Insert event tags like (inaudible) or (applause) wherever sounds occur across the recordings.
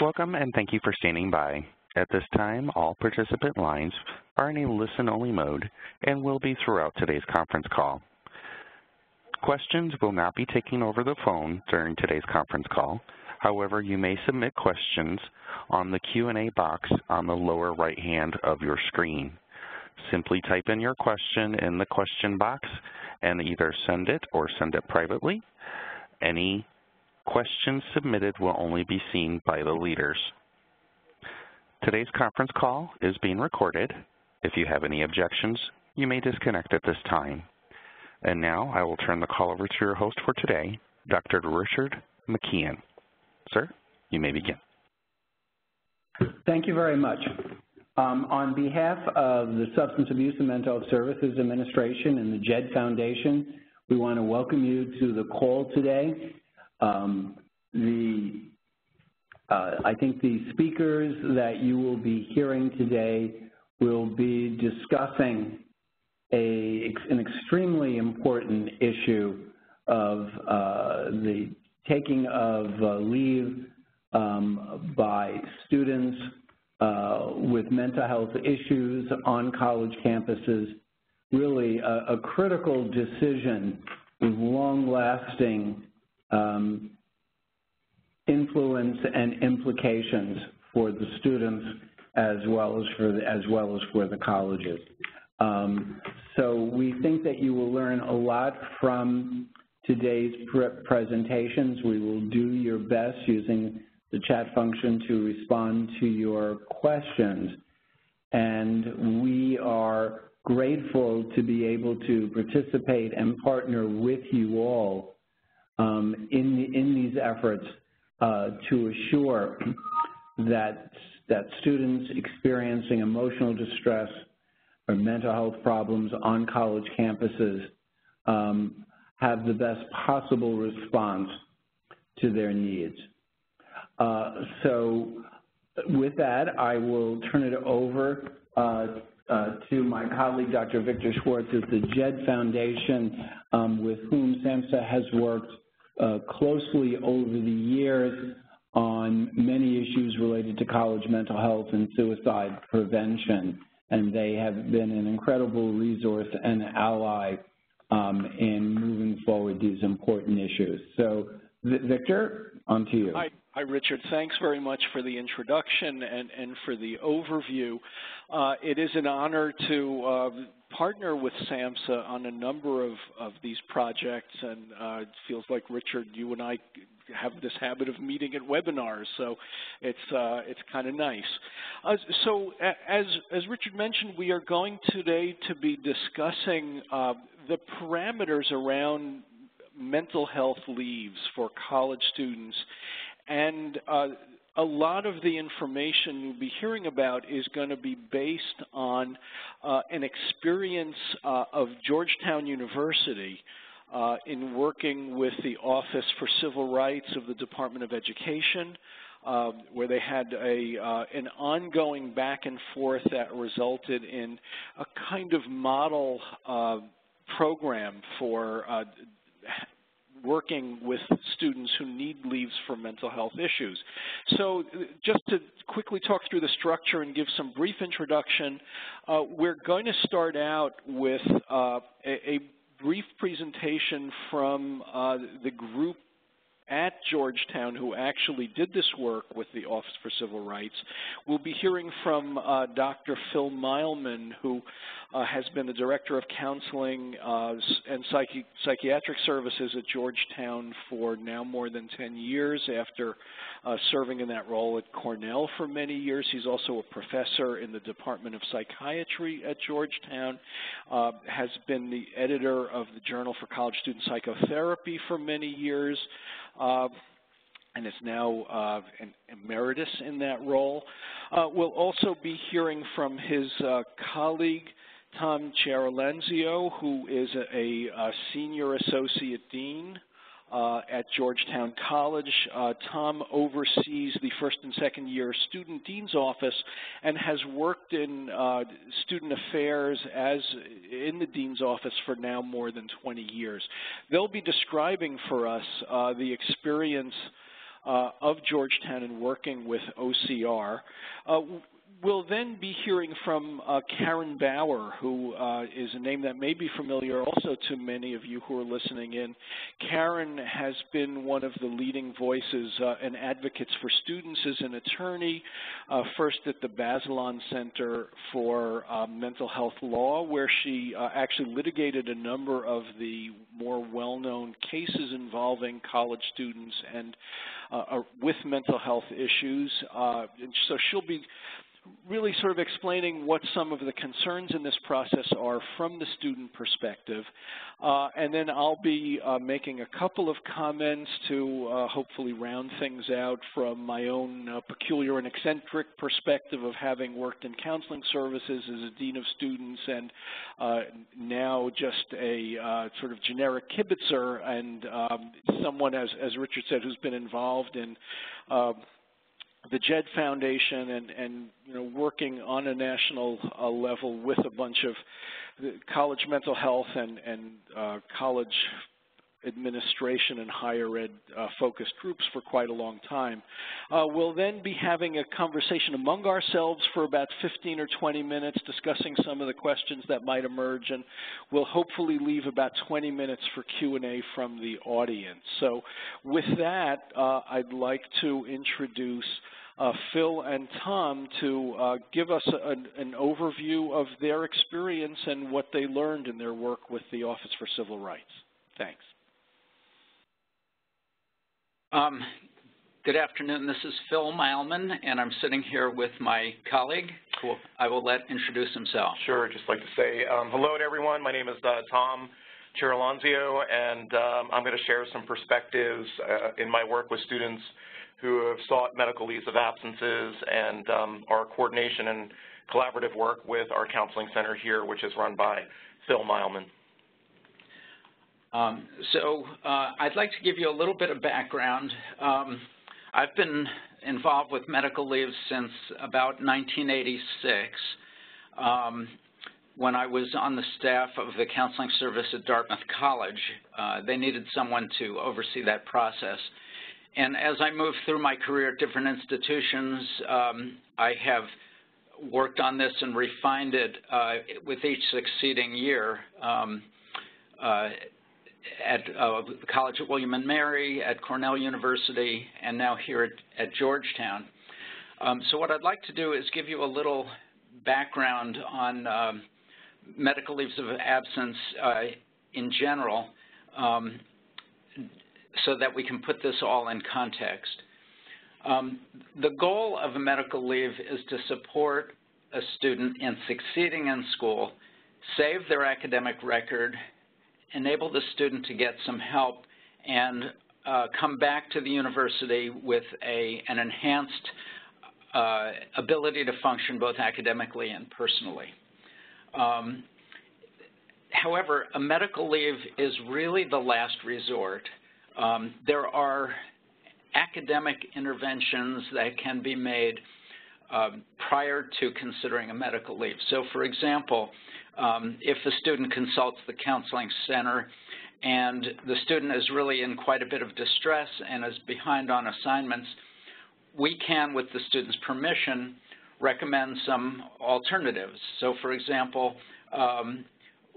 Welcome and thank you for standing by. At this time, all participant lines are in a listen-only mode and will be throughout today's conference call. Questions will not be taken over the phone during today's conference call. However, you may submit questions on the Q&A box on the lower right hand of your screen. Simply type in your question in the question box and either send it or send it privately. Any questions submitted will only be seen by the leaders. Today's conference call is being recorded. If you have any objections, you may disconnect at this time. And now I will turn the call over to your host for today, Dr. Richard McKeon. Sir, you may begin. Thank you very much. Um, on behalf of the Substance Abuse and Mental Health Services Administration and the JED Foundation, we want to welcome you to the call today. Um, the, uh, I think the speakers that you will be hearing today will be discussing a, an extremely important issue of uh, the taking of uh, leave um, by students uh, with mental health issues on college campuses, really a, a critical decision with long-lasting um, influence and implications for the students as well as for the, as well as for the colleges. Um, so we think that you will learn a lot from today's pre presentations. We will do your best using the chat function to respond to your questions. And we are grateful to be able to participate and partner with you all um, in, in these efforts uh, to assure that, that students experiencing emotional distress or mental health problems on college campuses um, have the best possible response to their needs. Uh, so with that, I will turn it over uh, uh, to my colleague, Dr. Victor Schwartz of the JED Foundation, um, with whom SAMHSA has worked closely over the years on many issues related to college mental health and suicide prevention. And they have been an incredible resource and ally um, in moving forward these important issues. So, Victor, on to you. Hi. Hi, Richard. Thanks very much for the introduction and, and for the overview. Uh, it is an honor to uh, partner with SAMHSA on a number of, of these projects, and uh, it feels like, Richard, you and I have this habit of meeting at webinars, so it's, uh, it's kind of nice. Uh, so as, as Richard mentioned, we are going today to be discussing uh, the parameters around mental health leaves for college students and uh, a lot of the information you'll be hearing about is going to be based on uh, an experience uh, of Georgetown University uh, in working with the Office for Civil Rights of the Department of Education, uh, where they had a uh, an ongoing back and forth that resulted in a kind of model program for working with students who need leaves for mental health issues. So just to quickly talk through the structure and give some brief introduction, uh, we're going to start out with uh, a, a, brief presentation from uh, the group at Georgetown who actually did this work with the Office for Civil Rights. We'll be hearing from uh, Dr. Phil Meilman, who uh, has been the Director of Counseling uh, and Psychi Psychiatric Services at Georgetown for now more than 10 years after uh, serving in that role at Cornell for many years. He's also a professor in the Department of Psychiatry at Georgetown, uh, has been the editor of the Journal for College Student Psychotherapy for many years, uh, and is now uh, an emeritus in that role. Uh, we'll also be hearing from his uh, colleague, Tom Chiarolanzio, who is a, a senior associate dean uh, at Georgetown College. Uh, Tom oversees the first and second year student dean's office and has worked in uh, student affairs as in the dean's office for now more than 20 years. They'll be describing for us uh, the experience uh, of Georgetown and working with OCR. We'll then be hearing from uh, Karen Bower, who uh, is a name that may be familiar also to many of you who are listening in. Karen has been one of the leading voices uh, and advocates for students as an attorney, uh, first at the Bazelon Center for uh, Mental Health Law, where she uh, actually litigated a number of the more well-known cases involving college students and with mental health issues. so she'll be really sort of explaining what some of the concerns in this process are from the student perspective. Uh, and then I'll be uh, making a couple of comments to uh, hopefully round things out from my own uh, peculiar and eccentric perspective of having worked in counseling services as a dean of students and uh, now just a uh, sort of generic kibitzer and um, someone, as, as Richard said, who's been involved in the JED Foundation and, and you know, working on a national uh, level with a bunch of college mental health and, and uh, college administration and higher ed uh, focused groups for quite a long time. Uh, we'll then be having a conversation among ourselves for about 15 or 20 minutes discussing some of the questions that might emerge and we'll hopefully leave about 20 minutes for Q&A from the audience. So with that, uh, I'd like to introduce uh, Phil and Tom to uh, give us an, overview of their experience and what they learned in their work with the Office for Civil Rights. Thanks. Um, good afternoon. This is Phil Meilman, and I'm sitting here with my colleague, who I will let introduce himself. Sure. Just like to say um, hello to everyone. My name is uh, Tom Chiarolanzio, and um, I'm going to share some perspectives uh, in my work with students who have sought medical leaves of absences and um, our coordination and collaborative work with our counseling center here, which is run by Phil Meilman. Um, so uh, I'd like to give you a little bit of background. Um, I've been involved with medical leaves since about 1986 um, when I was on the staff of the counseling service at Dartmouth College. Uh, they needed someone to oversee that process. And as I moved through my career at different institutions, um, I have worked on this and refined it uh, with each succeeding year. Um, uh, at uh, the College at William & Mary, at Cornell University, and now here at, at Georgetown. Um, so what I'd like to do is give you a little background on um, medical leaves of absence uh, in general. Um, so that we can put this all in context. Um, the goal of a medical leave is to support a student in succeeding in school, save their academic record, enable the student to get some help, and uh, come back to the university with a, an enhanced uh, ability to function both academically and personally. Um, however, a medical leave is really the last resort. Um, there are academic interventions that can be made um, prior to considering a medical leave. So for example, um, if the student consults the counseling center and the student is really in quite a bit of distress and is behind on assignments, we can, with the student's permission, recommend some alternatives. So for example, um,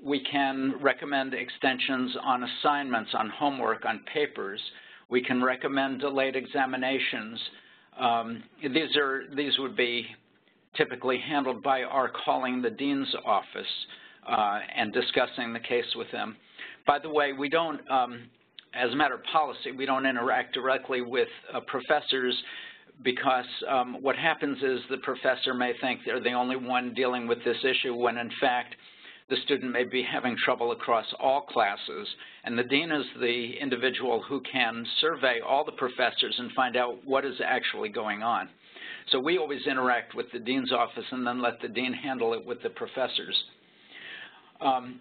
we can recommend extensions on assignments, on homework, on papers. We can recommend delayed examinations. Um, these, are, these would be typically handled by our calling the dean's office uh, and discussing the case with them. By the way, we don't, um, as a matter of policy, we don't interact directly with uh, professors because um, what happens is the professor may think they're the only one dealing with this issue when in fact the student may be having trouble across all classes, and the dean is the individual who can survey all the professors and find out what is actually going on. So we always interact with the dean's office and then let the dean handle it with the professors. Um,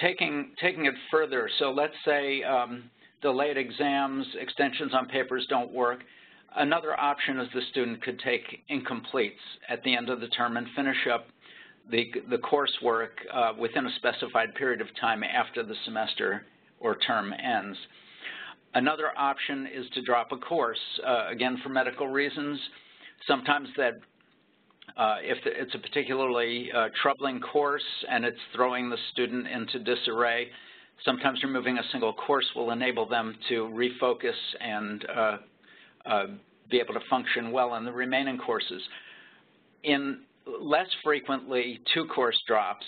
taking, taking it further, so let's say um, delayed exams, extensions on papers don't work. Another option is the student could take incompletes at the end of the term and finish up the, the coursework uh, within a specified period of time after the semester or term ends. another option is to drop a course, uh, again, for medical reasons. Sometimes that uh, if it's a particularly uh, troubling course and it's throwing the student into disarray, sometimes removing a single course will enable them to refocus and uh, uh, be able to function well in the remaining courses. In less frequently two course drops,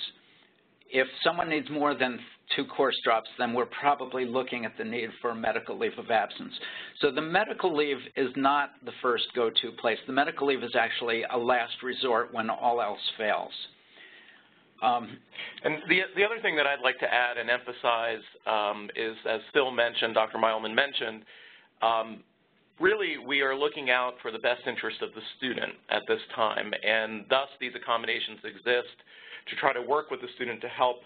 if someone needs more than two course drops, then we're probably looking at the need for medical leave of absence. So the medical leave is not the first go-to place. The medical leave is actually a last resort when all else fails. Um, and the, the other thing that I'd like to add and emphasize um, is, as Phil mentioned, Dr. Meilman mentioned, um, really we are looking out for the best interest of the student at this time, and thus these accommodations exist to try to work with the student to help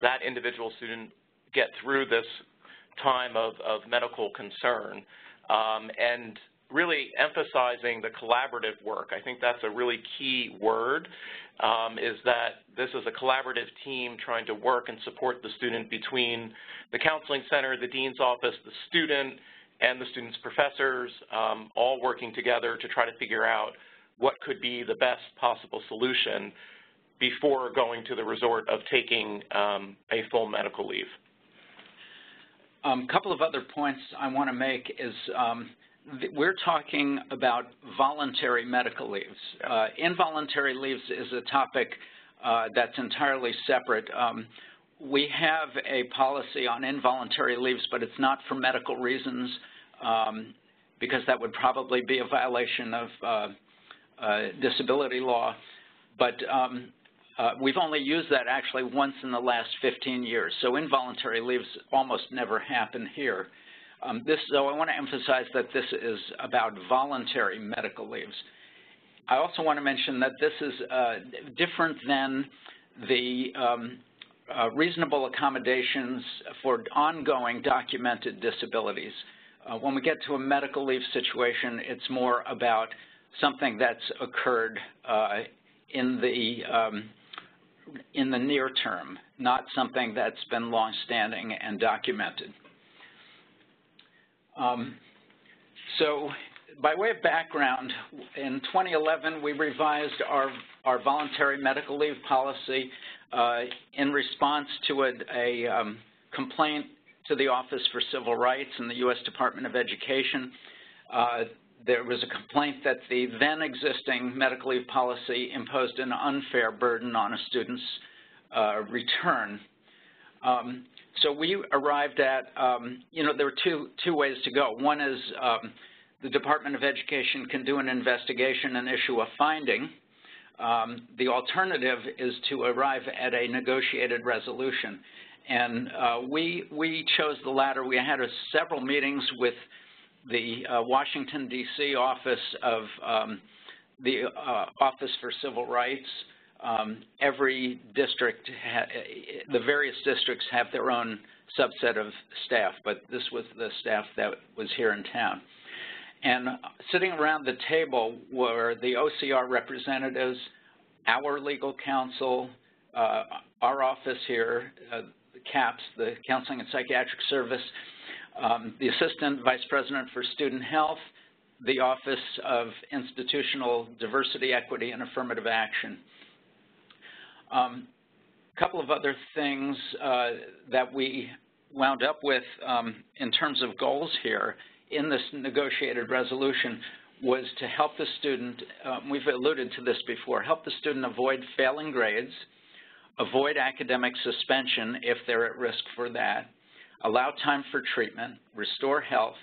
that individual student get through this time of, of medical concern. Um, and really emphasizing the collaborative work. I think that's a really key word, um, is that this is a collaborative team trying to work and support the student between the counseling center, the dean's office, the student, and the student's professors, um, all working together to try to figure out what could be the best possible solution before going to the resort of taking um, a full medical leave. A um, couple of other points I want to make is um, we're talking about voluntary medical leaves. Uh, involuntary leaves is a topic uh, that's entirely separate. We have a policy on involuntary leaves, but it's not for medical reasons um, because that would probably be a violation of uh, uh disability law. But um, uh, we've only used that actually once in the last 15 years, so involuntary leaves almost never happen here. Um, this, though, I want to emphasize that this is about voluntary medical leaves. I also want to mention that this is uh, different than the um, reasonable accommodations for ongoing documented disabilities. Uh, when we get to a medical leave situation, it's more about something that's occurred uh, in the um, in the near term, not something that's been longstanding and documented. Um, so by way of background, in 2011, we revised our, our voluntary medical leave policy uh, in response to a, a um, complaint to the Office for Civil Rights in the U.S. Department of Education. Uh, there was a complaint that the then existing medical leave policy imposed an unfair burden on a student's uh, return. Um, so we arrived at, um, you know, there were two, two ways to go. One is um, the Department of Education can do an investigation and issue a finding. Um, the alternative is to arrive at a negotiated resolution. And uh, we, we chose the latter. We had a, several meetings with the uh, Washington, D.C. office of um, the uh, Office for Civil Rights. Um, every district, the various districts have their own subset of staff, but this was the staff that was here in town. And sitting around the table were the OCR representatives, our legal counsel, uh, our office here, uh, CAPS, the Counseling and Psychiatric Service, um, the Assistant Vice President for Student Health, the Office of Institutional Diversity, Equity, and Affirmative Action. A um, couple of other things uh, that we wound up with um, in terms of goals here in this negotiated resolution was to help the student, um, we've alluded to this before, help the student avoid failing grades, avoid academic suspension if they're at risk for that, allow time for treatment, restore health,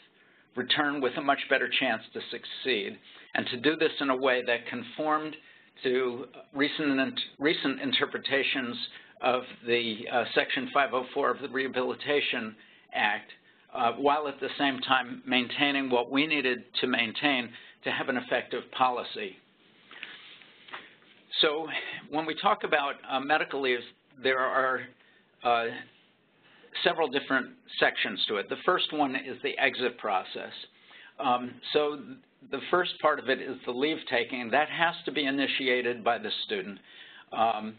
return with a much better chance to succeed, and to do this in a way that conformed to recent, recent interpretations of the uh, Section 504 of the Rehabilitation Act, while at the same time maintaining what we needed to maintain to have an effective policy. So when we talk about uh, medical leaves, there are uh, several different sections to it. The first one is the exit process. Um, so the first part of it is the leave taking. That has to be initiated by the student. Um,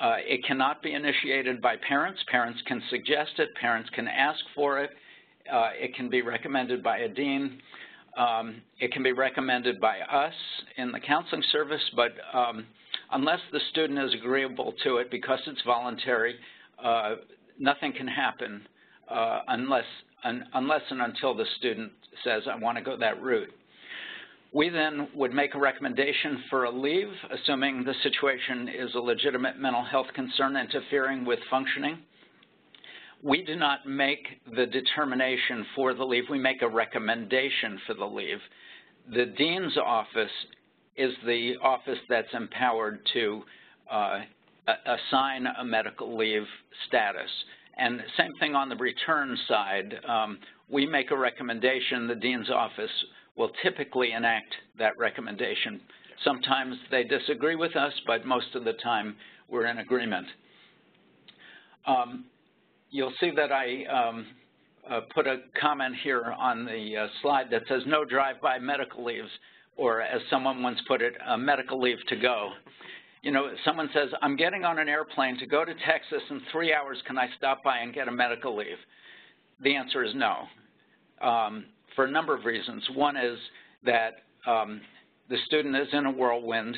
uh, it cannot be initiated by parents. Parents can suggest it. Parents can ask for it. Uh, it can be recommended by a dean. Um, it can be recommended by us in the counseling service, but um, unless the student is agreeable to it because it's voluntary, uh, nothing can happen uh, unless, un, unless and until the student says, I want to go that route. We then would make a recommendation for a leave, assuming the situation is a legitimate mental health concern interfering with functioning. We do not make the determination for the leave. We make a recommendation for the leave. The dean's office is the office that's empowered to uh, assign a medical leave status. And same thing on the return side. Um, we make a recommendation. The dean's office will typically enact that recommendation. Sometimes they disagree with us, but most of the time we're in agreement. Um, you'll see that I um, uh, put a comment here on the uh, slide that says no drive-by medical leaves, or as someone once put it, a medical leave to go. You know, someone says, I'm getting on an airplane to go to Texas in three hours, can I stop by and get a medical leave? The answer is no. Um, for a number of reasons. One is that um, the student is in a whirlwind.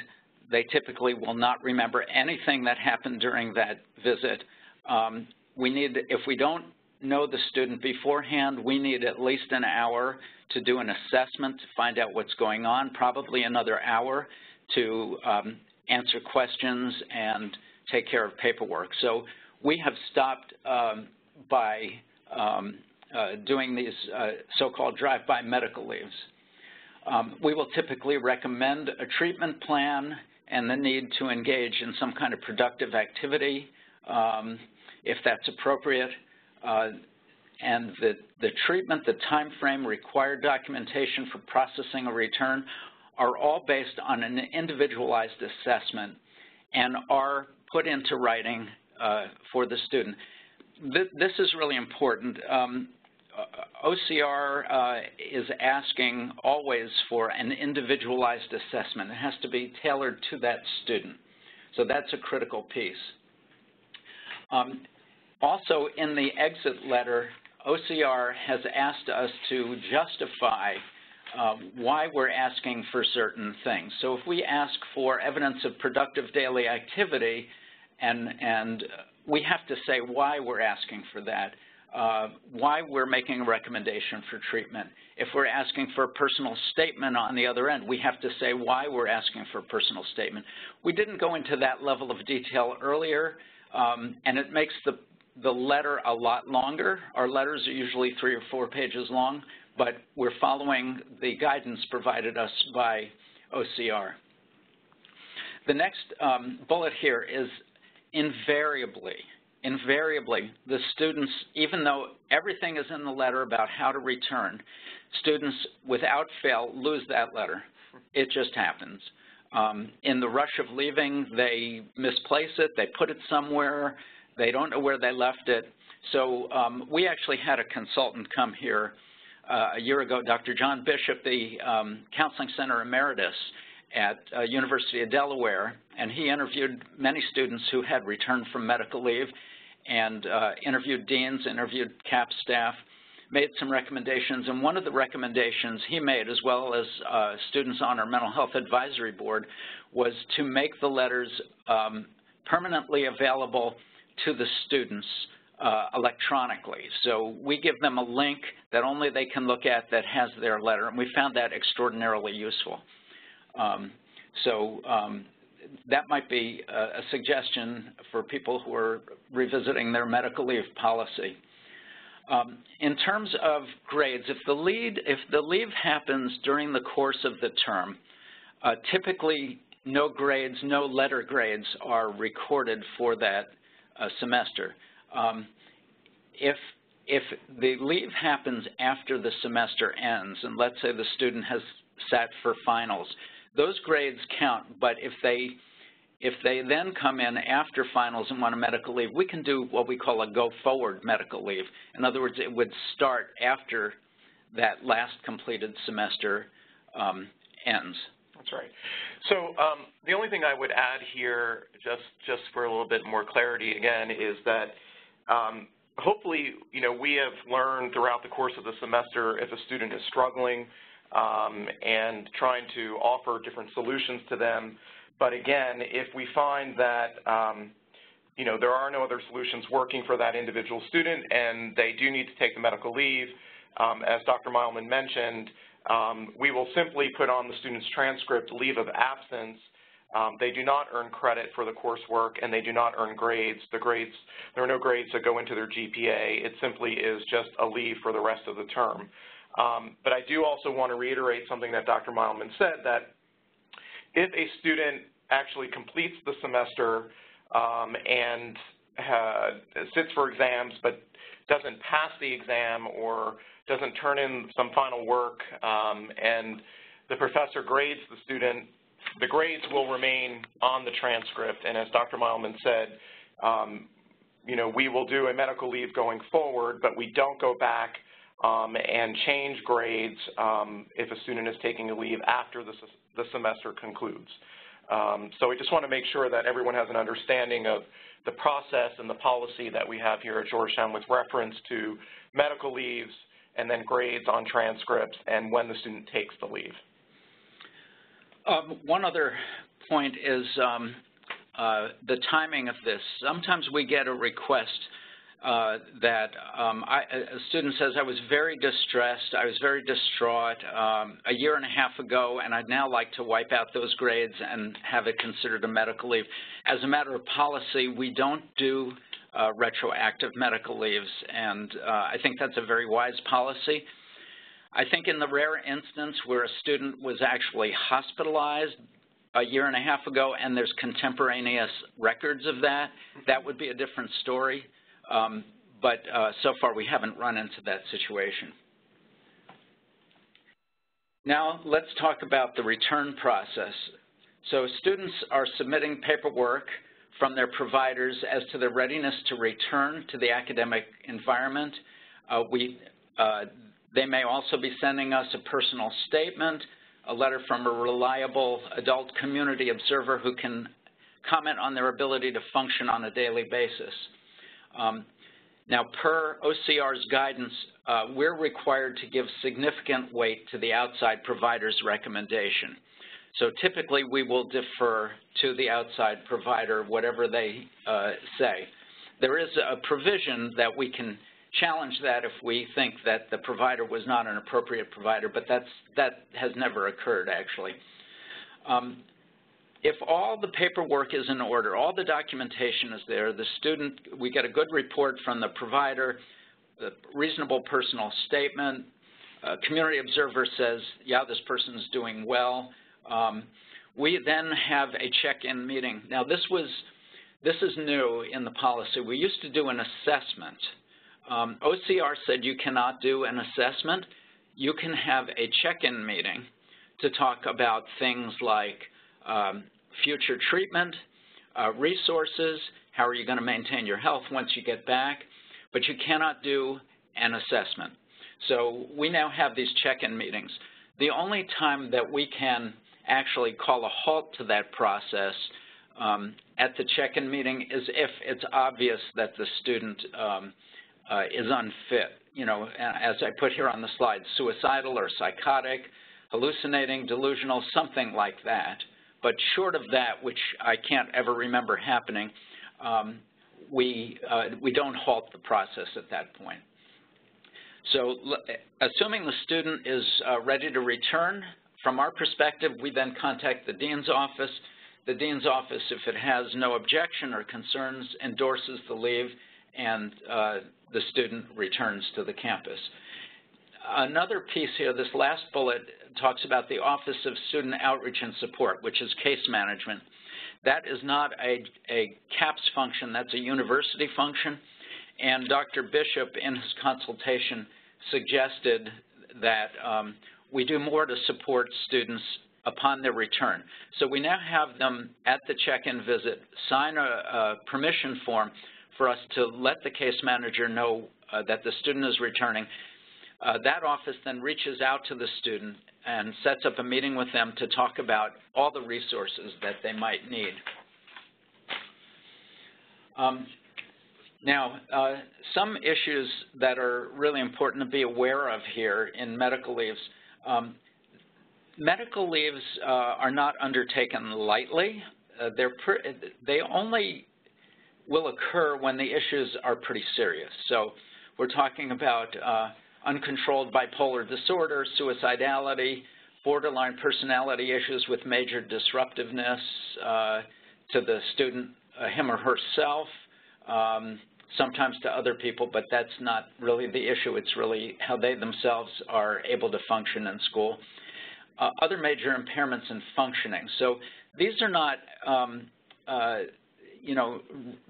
They typically will not remember anything that happened during that visit. Um, we need, if we don't know the student beforehand, we need at least an hour to do an assessment to find out what's going on, probably another hour to um, answer questions and take care of paperwork. So we have stopped um, by um, uh, doing these uh, so-called drive-by medical leaves. Um, we will typically recommend a treatment plan and the need to engage in some kind of productive activity um, if that's appropriate. Uh, and the, the treatment, the time frame, required documentation for processing a return are all based on an individualized assessment and are put into writing uh, for the student. Th this is really important. Um, OCR uh, is asking always for an individualized assessment. It has to be tailored to that student. So that's a critical piece. Um, also, in the exit letter, OCR has asked us to justify uh, why we're asking for certain things. So if we ask for evidence of productive daily activity, and, and we have to say why we're asking for that uh, why we're making a recommendation for treatment. If we're asking for a personal statement on the other end, we have to say why we're asking for a personal statement. We didn't go into that level of detail earlier, um, and it makes the, the letter a lot longer. Our letters are usually three or four pages long, but we're following the guidance provided us by OCR. The next um, bullet here is invariably invariably, the students, even though everything is in the letter about how to return, students without fail lose that letter. It just happens. Um, in the rush of leaving, they misplace it, they put it somewhere, they don't know where they left it. So um, we actually had a consultant come here uh, a year ago, Dr. John Bishop, the um, Counseling Center Emeritus at uh, University of Delaware, and he interviewed many students who had returned from medical leave and uh, interviewed deans, interviewed CAP staff, made some recommendations. And one of the recommendations he made, as well as uh, students on our mental health advisory board, was to make the letters um, permanently available to the students uh, electronically. So we give them a link that only they can look at that has their letter, and we found that extraordinarily useful. Um, so um, that might be a, a, suggestion for people who are revisiting their medical leave policy. Um, in terms of grades, if the lead, if the leave happens during the course of the term, uh, typically no grades, no letter grades are recorded for that uh, semester. Um, if if the leave happens after the semester ends, and let's say the student has sat for finals, those grades count, but if they if they then come in after finals and want a medical leave, we can do what we call a go-forward medical leave. In other words, it would start after that last completed semester um, ends. That's right. So um, the only thing I would add here, just, just for a little bit more clarity again, is that um, hopefully, you know, we have learned throughout the course of the semester if a student is struggling um, and trying to offer different solutions to them. But again, if we find that, um, you know, there are no other solutions working for that individual student and they do need to take the medical leave, um, as Dr. Meilman mentioned, um, we will simply put on the student's transcript leave of absence um, they do not earn credit for the coursework, and they do not earn grades. The grades, there are no grades that go into their GPA. It simply is just a leave for the rest of the term. Um, but I do also want to reiterate something that Dr. Meilman said, that if a student actually completes the semester um, and sits for exams but doesn't pass the exam or doesn't turn in some final work um, and the professor grades the student the grades will remain on the transcript, and as Dr. Meilman said, um, you know, we will do a medical leave going forward, but we don't go back and change grades um, if a student is taking a leave after the, the semester concludes. Um, so we just want to make sure that everyone has an understanding of the process and the policy that we have here at Georgetown with reference to medical leaves and then grades on transcripts and when the student takes the leave. Um, one other point is um, uh, the timing of this. Sometimes we get a request that um, I, a student says, I was very distressed, I was very distraught um, a year and a half ago, and I'd now like to wipe out those grades and have it considered a medical leave. As a matter of policy, we don't do uh, retroactive medical leaves, and uh, I think that's a very wise policy. I think in the rare instance where a student was actually hospitalized a year and a half ago and there's contemporaneous records of that, that would be a different story. Um, but uh, so far we haven't run into that situation. Now let's talk about the return process. So students are submitting paperwork from their providers as to their readiness to return to the academic environment. Uh, we, uh, they may also be sending us a personal statement, a letter from a reliable adult community observer who can comment on their ability to function on a daily basis. Um, now, per OCR's guidance, uh, we're required to give significant weight to the outside provider's recommendation. So typically, we will defer to the outside provider, whatever they uh, say. There is a provision that we can challenge that if we think that the provider was not an appropriate provider, but that's, that has never occurred, actually. Um, if all the paperwork is in order, all the documentation is there, the student, we get a good report from the provider, the reasonable personal statement, a community observer says, yeah, this person is doing well. Um, we then have a check-in meeting. Now, this was, this is new in the policy. We used to do an assessment um, OCR said you cannot do an assessment. You can have a check-in meeting to talk about things like um, future treatment, uh, resources, how are you going to maintain your health once you get back, but you cannot do an assessment. So we now have these check-in meetings. The only time that we can actually call a halt to that process um, at the check-in meeting is if it's obvious that the student um, uh, is unfit. You know, as I put here on the slide, suicidal or psychotic, hallucinating, delusional, something like that. But short of that, which I can't ever remember happening, um, we, uh, we don't halt the process at that point. So assuming the student is uh, ready to return, from our perspective, we then contact the dean's office. The dean's office, if it has no objection or concerns, endorses the leave, and uh, the student returns to the campus. Another piece here, this last bullet talks about the Office of Student Outreach and Support, which is case management. That is not a, a CAPS function, that's a university function. And Dr. Bishop, in his consultation, suggested that um, we do more to support students upon their return. So we now have them at the check-in visit sign a, a permission form for us to let the case manager know uh, that the student is returning. Uh, that office then reaches out to the student and sets up a meeting with them to talk about all the resources that they might need. Um, Now, uh, some issues that are really important to be aware of here in medical leaves. Um, medical leaves uh, are not undertaken lightly. Uh, they only will occur when the issues are pretty serious. So we're talking about uh, uncontrolled bipolar disorder, suicidality, borderline personality issues with major disruptiveness uh, to the student, uh, him or herself, um, sometimes to other people, but that's not really the issue. It's really how they themselves are able to function in school. Uh, other major impairments in functioning. So these are not, um, uh, you know,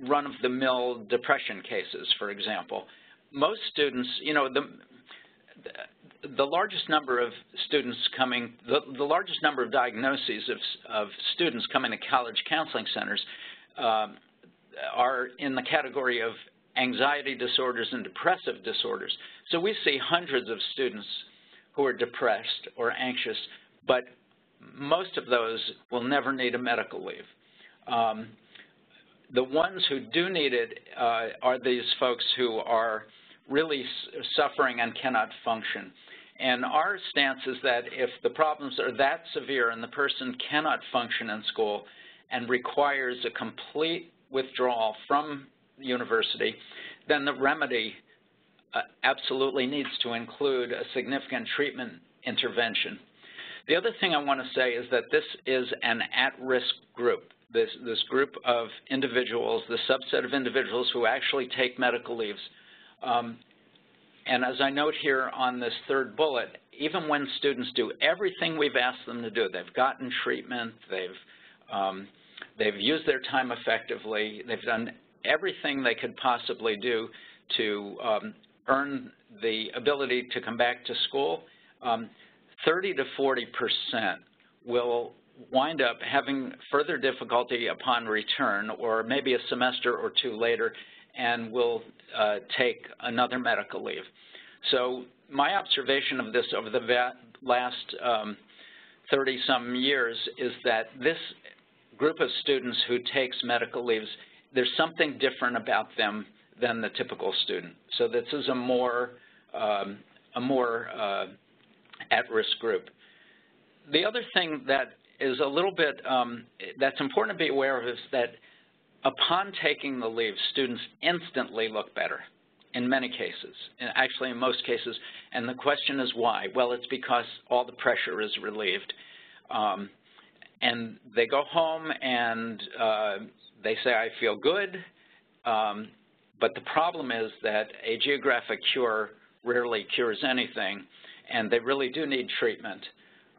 run-of-the-mill depression cases, for example. Most students, you know, the, the largest number of students coming, the, the largest number of diagnoses of, of, students coming to college counseling centers um, are in the category of anxiety disorders and depressive disorders. So we see hundreds of students who are depressed or anxious, but most of those will never need a medical leave. Um, the ones who do need it uh, are these folks who are really suffering and cannot function. And our stance is that if the problems are that severe and the person cannot function in school and requires a complete withdrawal from university, then the remedy uh, absolutely needs to include a significant treatment intervention. The other thing I want to say is that this is an at-risk group. This, this group of individuals, the subset of individuals who actually take medical leaves, um, and as I note here on this third bullet, even when students do everything we've asked them to do, they've gotten treatment, they've, um, they've used their time effectively, they've done everything they could possibly do to um, earn the ability to come back to school, um, 30 to 40 percent will wind up having further difficulty upon return or maybe a semester or two later and will uh, take another medical leave. So my observation of this over the last 30-some um, years is that this group of students who takes medical leaves, there's something different about them than the typical student. So this is a more, um, a more uh, at-risk group. The other thing that is a little bit, um, that's important to be aware of is that upon taking the leave, students instantly look better in many cases, actually in most cases. And the question is why? Well, it's because all the pressure is relieved. Um, and they go home and uh, they say, I feel good. Um, but the problem is that a geographic cure rarely cures anything, and they really do need treatment.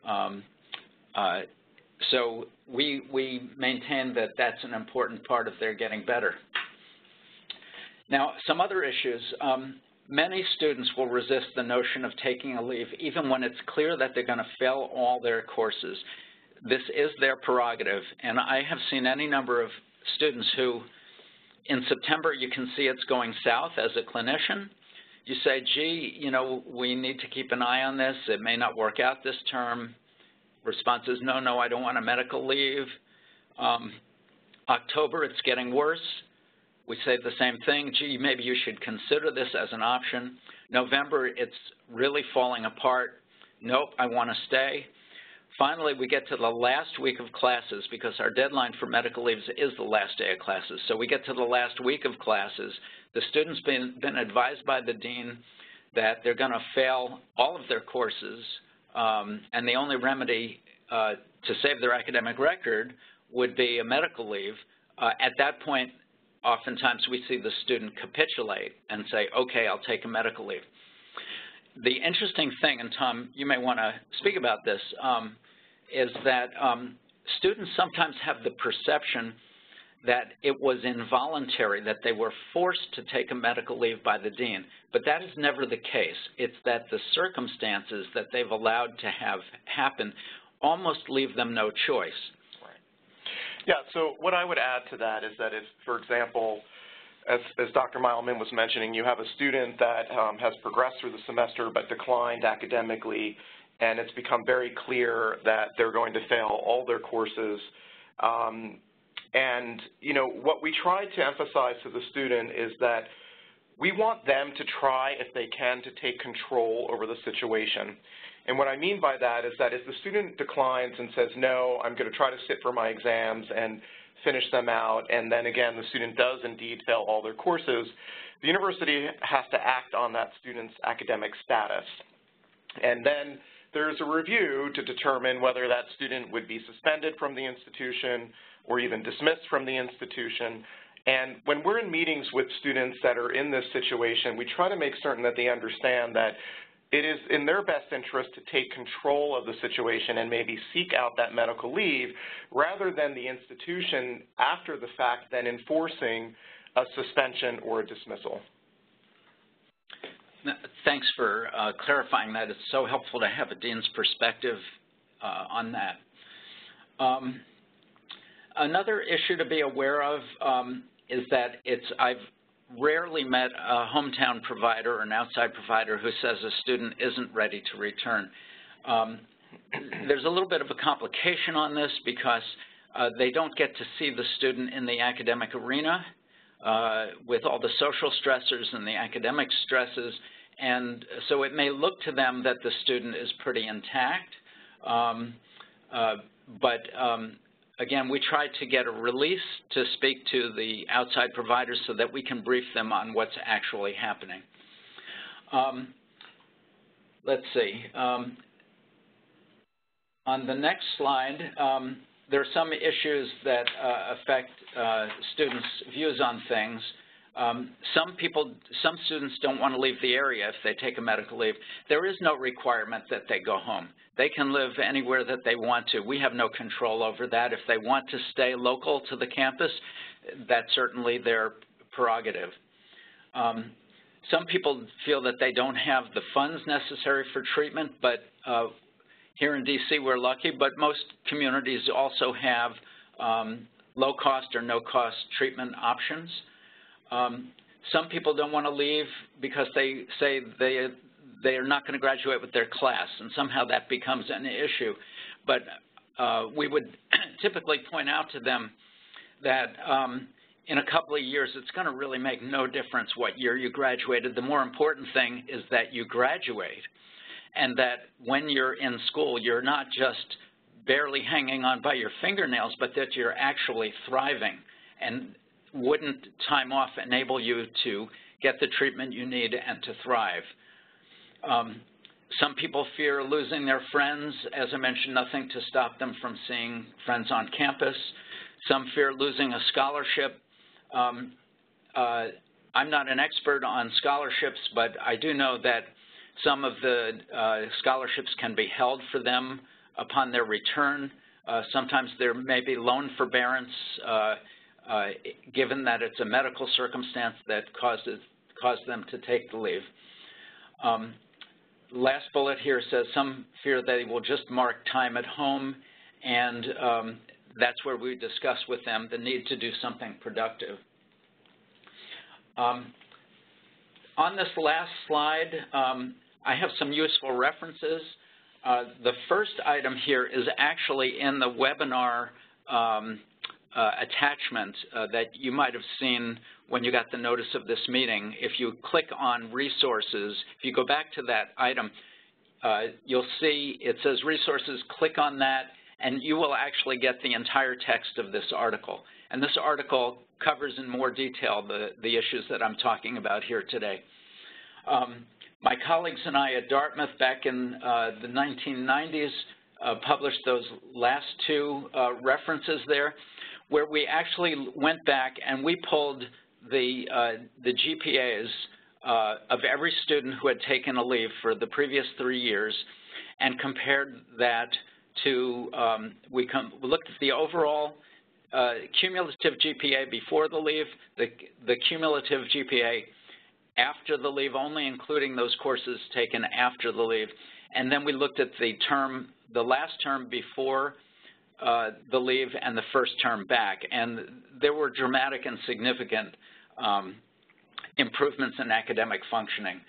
Um, uh, so we, we maintain that that's an important part of their getting better. Now, some other issues. Um, many students will resist the notion of taking a leave even when it's clear that they're going to fail all their courses. This is their prerogative, and I have seen any number of students who, in September, you can see it's going south as a clinician. You say, gee, you know, we need to keep an eye on this. It may not work out this term. Response is, no, no, I don't want a medical leave. Um, October, it's getting worse. We say the same thing, gee, maybe you should consider this as an option. November, it's really falling apart. Nope, I want to stay. Finally, we get to the last week of classes because our deadline for medical leaves is the last day of classes. So we get to the last week of classes. The student's been, been advised by the dean that they're going to fail all of their courses, um, and the only remedy uh, to save their academic record would be a medical leave. Uh, at that point, oftentimes we see the student capitulate and say, okay, I'll take a medical leave. The interesting thing, and Tom, you may want to speak about this, um, is that um, students sometimes have the perception that it was involuntary, that they were forced to take a medical leave by the dean. But that is never the case. It's that the circumstances that they've allowed to have happen almost leave them no choice. Right. Yeah, so what I would add to that is that if, for example, as, as Dr. Meilman was mentioning, you have a student that um, has progressed through the semester but declined academically, and it's become very clear that they're going to fail all their courses, um, And, you know, what we try to emphasize to the student is that we want them to try, if they can, to take control over the situation. And what I mean by that is that if the student declines and says, no, I'm going to try to sit for my exams and finish them out, and then again the student does indeed fail all their courses, the university has to act on that student's academic status. And then there's a review to determine whether that student would be suspended from the institution or even dismissed from the institution. And when we're in meetings with students that are in this situation, we try to make certain that they understand that it is in their best interest to take control of the situation and maybe seek out that medical leave rather than the institution after the fact then enforcing a suspension or a dismissal. Thanks for uh, clarifying that. It's so helpful to have a dean's perspective uh, on that. Um, another issue to be aware of um, is that it's I've rarely met a hometown provider or an outside provider who says a student isn't ready to return. Um, there's a little bit of a complication on this because uh, they don't get to see the student in the academic arena uh, with all the social stressors and the academic stresses and so it may look to them that the student is pretty intact, um, uh, but um, again, we try to get a release to speak to the outside providers so that we can brief them on what's actually happening. Um, let's see. Um, on the next slide, um, there are some issues that uh, affect uh, students' views on things. Um, some people, some students don't want to leave the area if they take a medical leave. There is no requirement that they go home. They can live anywhere that they want to. We have no control over that. If they want to stay local to the campus, that's certainly their prerogative. Um, some people feel that they don't have the funds necessary for treatment, but uh, here in DC we're lucky, but most communities also have um, low-cost or no-cost treatment options. Um, some people don't want to leave because they say they they are not going to graduate with their class, and somehow that becomes an issue. But uh, we would (clears throat) typically point out to them that um, in a couple of years, it's going to really make no difference what year you graduated. The more important thing is that you graduate, and that when you're in school, you're not just barely hanging on by your fingernails, but that you're actually thriving. And wouldn't time off enable you to get the treatment you need and to thrive? Um, some people fear losing their friends. As I mentioned, nothing to stop them from seeing friends on campus. Some fear losing a scholarship. Um, uh, I'm not an expert on scholarships, but I do know that some of the uh, scholarships can be held for them upon their return. Uh, sometimes there may be loan forbearance uh, given that it's a medical circumstance that causes caused them to take the leave. Um, last bullet here says some fear they will just mark time at home, and um, that's where we discuss with them the need to do something productive. Um, on this last slide, um, I have some useful references. Uh, the first item here is actually in the webinar um, uh, attachment uh, that you might have seen when you got the notice of this meeting. If you click on resources, if you go back to that item, uh, you'll see it says resources, click on that, and you will actually get the entire text of this article. And this article covers in more detail the, the issues that I'm talking about here today. Um, my colleagues and I at Dartmouth back in uh, the 1990s uh, published those last two uh, references there where we actually went back and we pulled the, uh, the GPAs uh, of every student who had taken a leave for the previous three years and compared that to, um, we, we, looked at the overall uh, cumulative GPA before the leave, the, the cumulative GPA after the leave, only including those courses taken after the leave, and then we looked at the term, the last term before the leave and the first term back. And there were dramatic and significant um, improvements in academic functioning.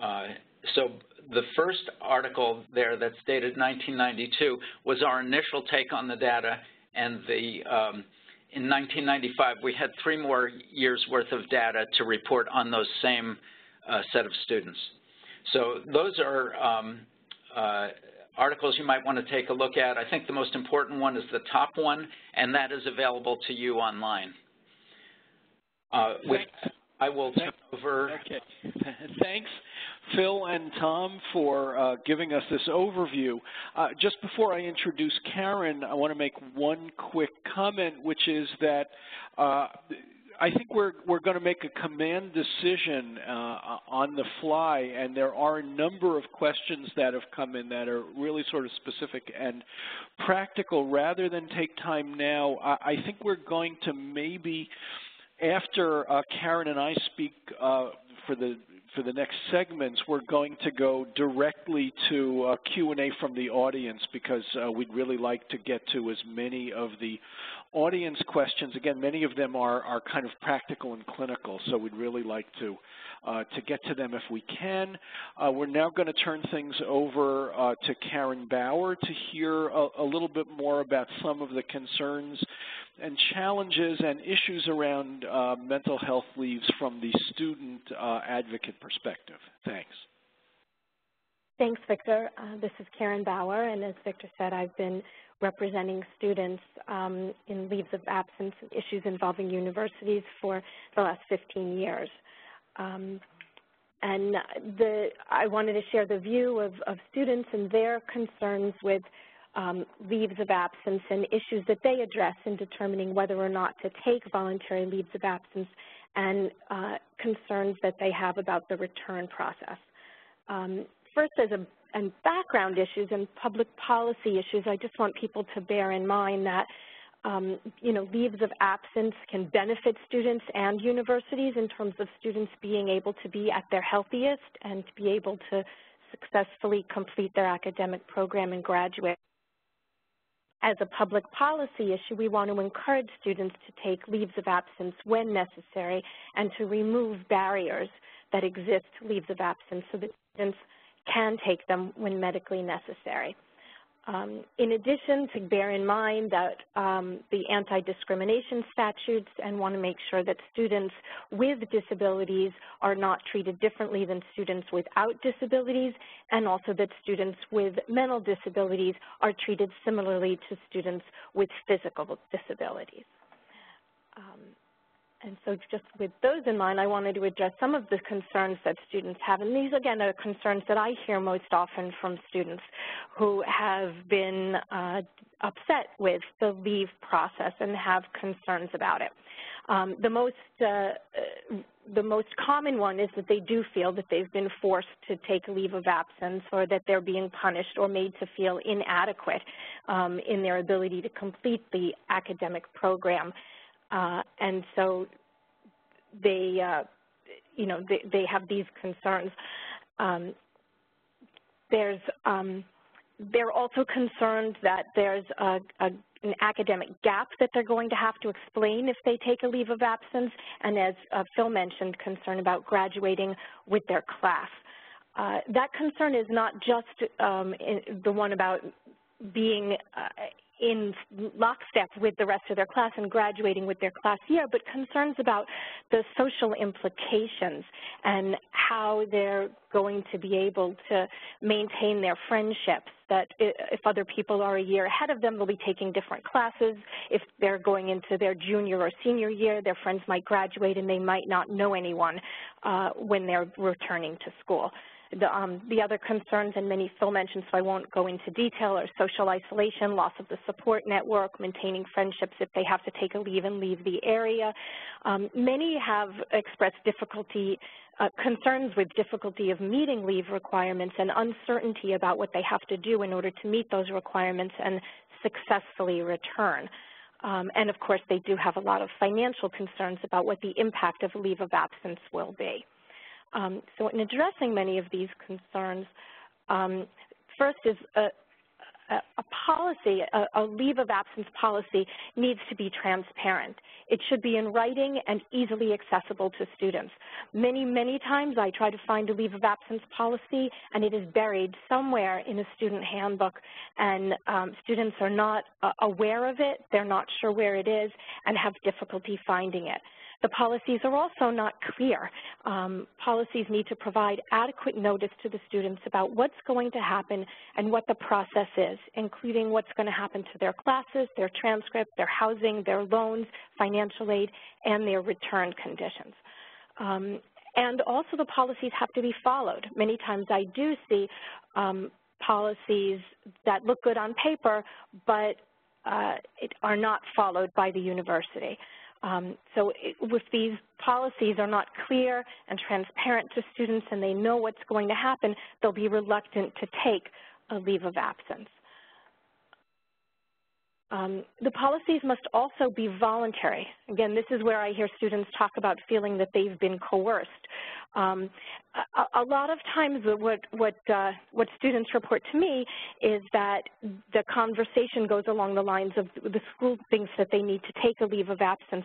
Uh, so the first article there that's dated 1992 was our initial take on the data, and the um, in 1995, we had three more years worth of data to report on those same uh, set of students. So those are um, uh, articles you might want to take a look at. I think the most important one is the top one, and that is available to you online. Uh, with, I will turn over. Okay. (laughs) Thanks, Phil and Tom, for uh, giving us this overview. Uh, just before I introduce Karen, I want to make one quick comment, which is that uh, I think we're we're going to make a command decision uh, on the fly, and there are a number of questions that have come in that are really sort of specific and practical. Rather than take time now, I, I think we're going to maybe, after uh, Karen and I speak uh, for the for the next segments, we're going to go directly to uh, Q&A from the audience because uh, we'd really like to get to as many of the audience questions. Again, many of them are, are kind of practical and clinical, so we'd really like to, uh, to get to them if we can. Uh, we're now going to turn things over uh, to Karen Bower to hear a, a little bit more about some of the concerns and challenges and issues around uh, mental health leaves from the student uh, advocate perspective. Thanks. Thanks, Victor. Uh, this is Karen Bower, and as Victor said, I've been representing students um, in leaves of absence issues involving universities for the last 15 years. Um, and the, I wanted to share the view of, of students and their concerns with um, leaves of absence and issues that they address in determining whether or not to take voluntary leaves of absence and uh, concerns that they have about the return process. Um, first, as a and background issues and public policy issues, I just want people to bear in mind that um, you know, leaves of absence can benefit students and universities in terms of students being able to be at their healthiest and to be able to successfully complete their academic program and graduate. As a public policy issue, we want to encourage students to take leaves of absence when necessary and to remove barriers that exist leaves of absence so that students can take them when medically necessary. Um, in addition, to bear in mind that um, the anti-discrimination statutes and want to make sure that students with disabilities are not treated differently than students without disabilities, and also that students with mental disabilities are treated similarly to students with physical disabilities. Um, and so just with those in mind, I wanted to address some of the concerns that students have. And these, again, are concerns that I hear most often from students who have been uh, upset with the leave process and have concerns about it. Um, the most uh, the most common one is that they do feel that they've been forced to take leave of absence or that they're being punished or made to feel inadequate um, in their ability to complete the academic program. Uh, and so they, uh, you know, they, they have these concerns. Um, there's, um, they're also concerned that there's a, a, an academic gap that they're going to have to explain if they take a leave of absence, and as uh, Phil mentioned, concern about graduating with their class. Uh, that concern is not just um, the one about being uh, in lockstep with the rest of their class and graduating with their class year, but concerns about the social implications and how they're going to be able to maintain their friendships, that if other people are a year ahead of them, they'll be taking different classes. If they're going into their junior or senior year, their friends might graduate and they might not know anyone uh, when they're returning to school. The, um, the, other concerns, and many Phil mentioned, so I won't go into detail, are social isolation, loss of the support network, maintaining friendships if they have to take a leave and leave the area. Um, many have expressed difficulty, uh, concerns with difficulty of meeting leave requirements and uncertainty about what they have to do in order to meet those requirements and successfully return. Um, and of course, they do have a lot of financial concerns about what the impact of leave of absence will be. Um, so in addressing many of these concerns, um, first is uh, a policy, a, a, leave of absence policy needs to be transparent. It should be in writing and easily accessible to students. Many, many times I try to find a leave of absence policy and it is buried somewhere in a student handbook and um, students are not uh, aware of it, they're not sure where it is, and have difficulty finding it. The policies are also not clear. Um, policies need to provide adequate notice to the students about what's going to happen and what the process is, including what's going to happen to their classes, their transcript, their housing, their loans, financial aid, and their return conditions. Um, and also the policies have to be followed. Many times I do see um, policies that look good on paper, but uh, are not followed by the university. Um, so it, if these policies are not clear and transparent to students and they know what's going to happen, they'll be reluctant to take a leave of absence. Um, the policies must also be voluntary. Again, this is where I hear students talk about feeling that they've been coerced. Um, a, a, lot of times what, what, uh, what students report to me is that the conversation goes along the lines of the school thinks that they need to take a leave of absence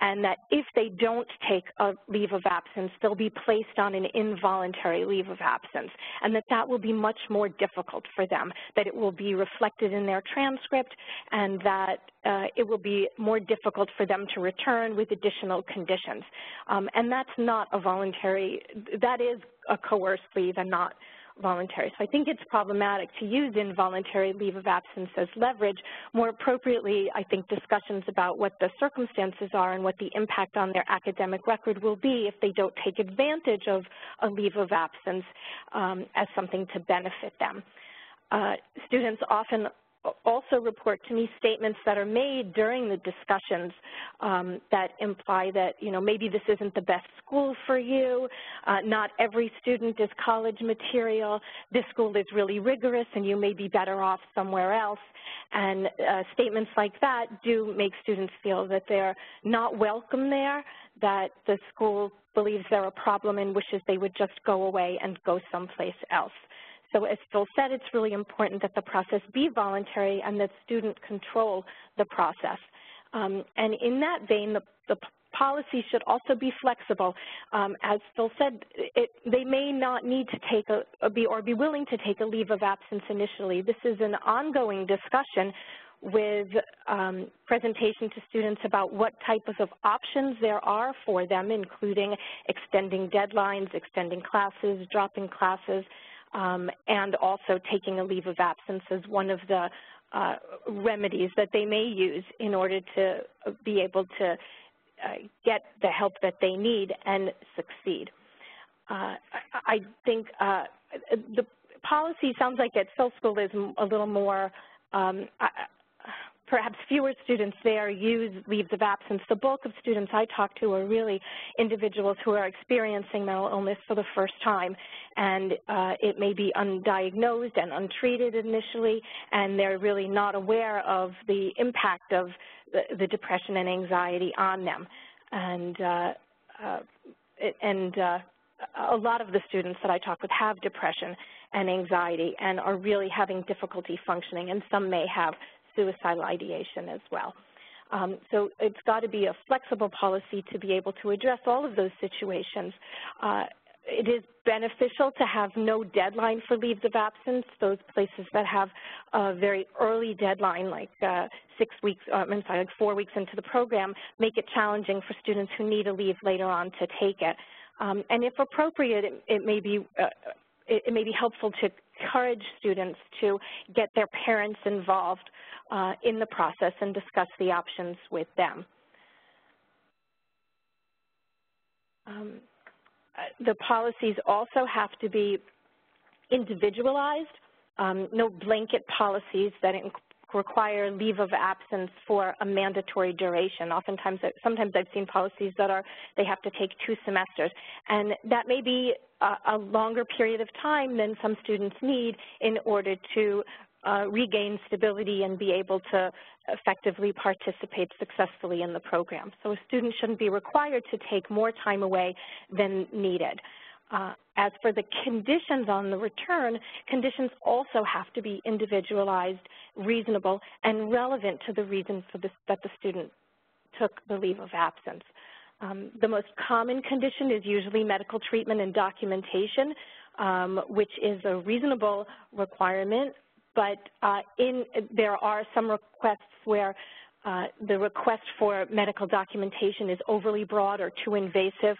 and that if they don't take a leave of absence, they'll be placed on an involuntary leave of absence and that that will be much more difficult for them, that it will be reflected in their transcript and that uh, it will be more difficult for them to return with additional conditions. Um, and that's not a voluntary, that is a coerced leave and not voluntary. So I think it's problematic to use involuntary leave of absence as leverage. More appropriately, I think discussions about what the circumstances are and what the impact on their academic record will be if they don't take advantage of a leave of absence um, as something to benefit them. Uh, students often also report to me statements that are made during the discussions um, that imply that, you know, maybe this isn't the best school for you, uh, not every student is college material, this school is really rigorous and you may be better off somewhere else. And uh, statements like that do make students feel that they're not welcome there, that the school believes they're a problem and wishes they would just go away and go someplace else. So as Phil said, it's really important that the process be voluntary and that students control the process. Um, and in that vein, the, the policy should also be flexible. Um, as Phil said, it, they may not need to take a, be or be willing to take a leave of absence initially. This is an ongoing discussion with um, presentation to students about what types of options there are for them, including extending deadlines, extending classes, dropping classes, and also taking a leave of absence as one of the uh, remedies that they may use in order to be able to uh, get the help that they need and succeed. Uh, I think uh, the policy sounds like School is a little more um, perhaps fewer students there use leaves of absence. The bulk of students I talk to are really individuals who are experiencing mental illness for the first time, and uh, it may be undiagnosed and untreated initially, and they're really not aware of the impact of the, the depression and anxiety on them. And, uh, uh, and uh, a lot of the students that I talk with have depression and anxiety and are really having difficulty functioning, and some may have suicidal ideation as well. Um, so it's got to be a flexible policy to be able to address all of those situations. Uh, it is beneficial to have no deadline for leaves of absence. Those places that have a very early deadline, like uh, six weeks, uh, I'm sorry, like four weeks into the program, make it challenging for students who need a leave later on to take it. Um, and if appropriate, it, it may be uh, it, it, may be helpful to encourage students to get their parents involved uh, in the process and discuss the options with them. Um, uh, the policies also have to be individualized, um, no blanket policies that require leave of absence for a mandatory duration. Oftentimes, sometimes I've seen policies that are, they have to take two semesters. And that may be a, a longer period of time than some students need in order to uh, regain stability and be able to effectively participate successfully in the program. So a student shouldn't be required to take more time away than needed. Uh, as for the conditions on the return, conditions also have to be individualized, reasonable, and relevant to the reason for this, that the student took the leave of absence. Um, the most common condition is usually medical treatment and documentation, um, which is a reasonable requirement, but uh, in, there are some requests where uh, the request for medical documentation is overly broad or too invasive.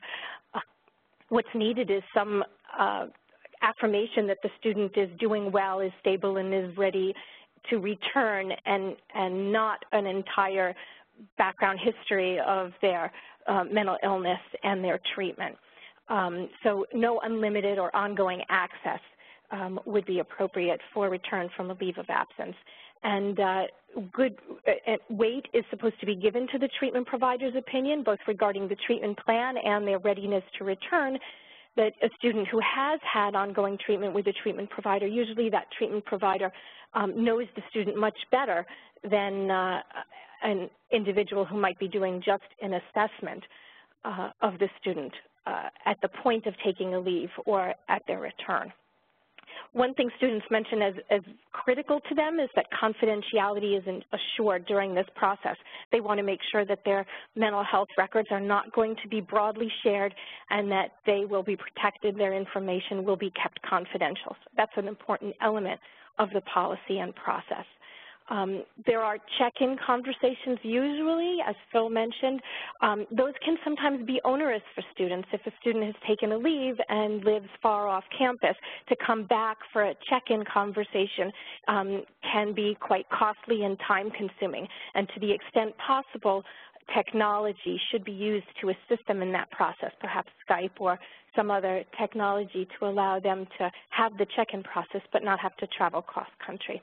What's needed is some uh, affirmation that the student is doing well, is stable, and is ready to return, and, and not an entire background history of their uh, mental illness and their treatment. Um, so no unlimited or ongoing access um, would be appropriate for return from a leave of absence. And uh, good uh, weight is supposed to be given to the treatment provider's opinion, both regarding the treatment plan and their readiness to return, that a student who has had ongoing treatment with a treatment provider, usually that treatment provider um, knows the student much better than uh, an individual who might be doing just an assessment uh, of the student uh, at the point of taking a leave or at their return. One thing students mention as, as, critical to them is that confidentiality isn't assured during this process. They want to make sure that their mental health records are not going to be broadly shared and that they will be protected, their information will be kept confidential. So that's an important element of the policy and process. Um, there are check-in conversations usually, as Phil mentioned. Um, those can sometimes be onerous for students. If a student has taken a leave and lives far off campus, to come back for a check-in conversation um, can be quite costly and time-consuming. And to the extent possible, technology should be used to assist them in that process, perhaps Skype or some other technology to allow them to have the check-in process but not have to travel cross-country.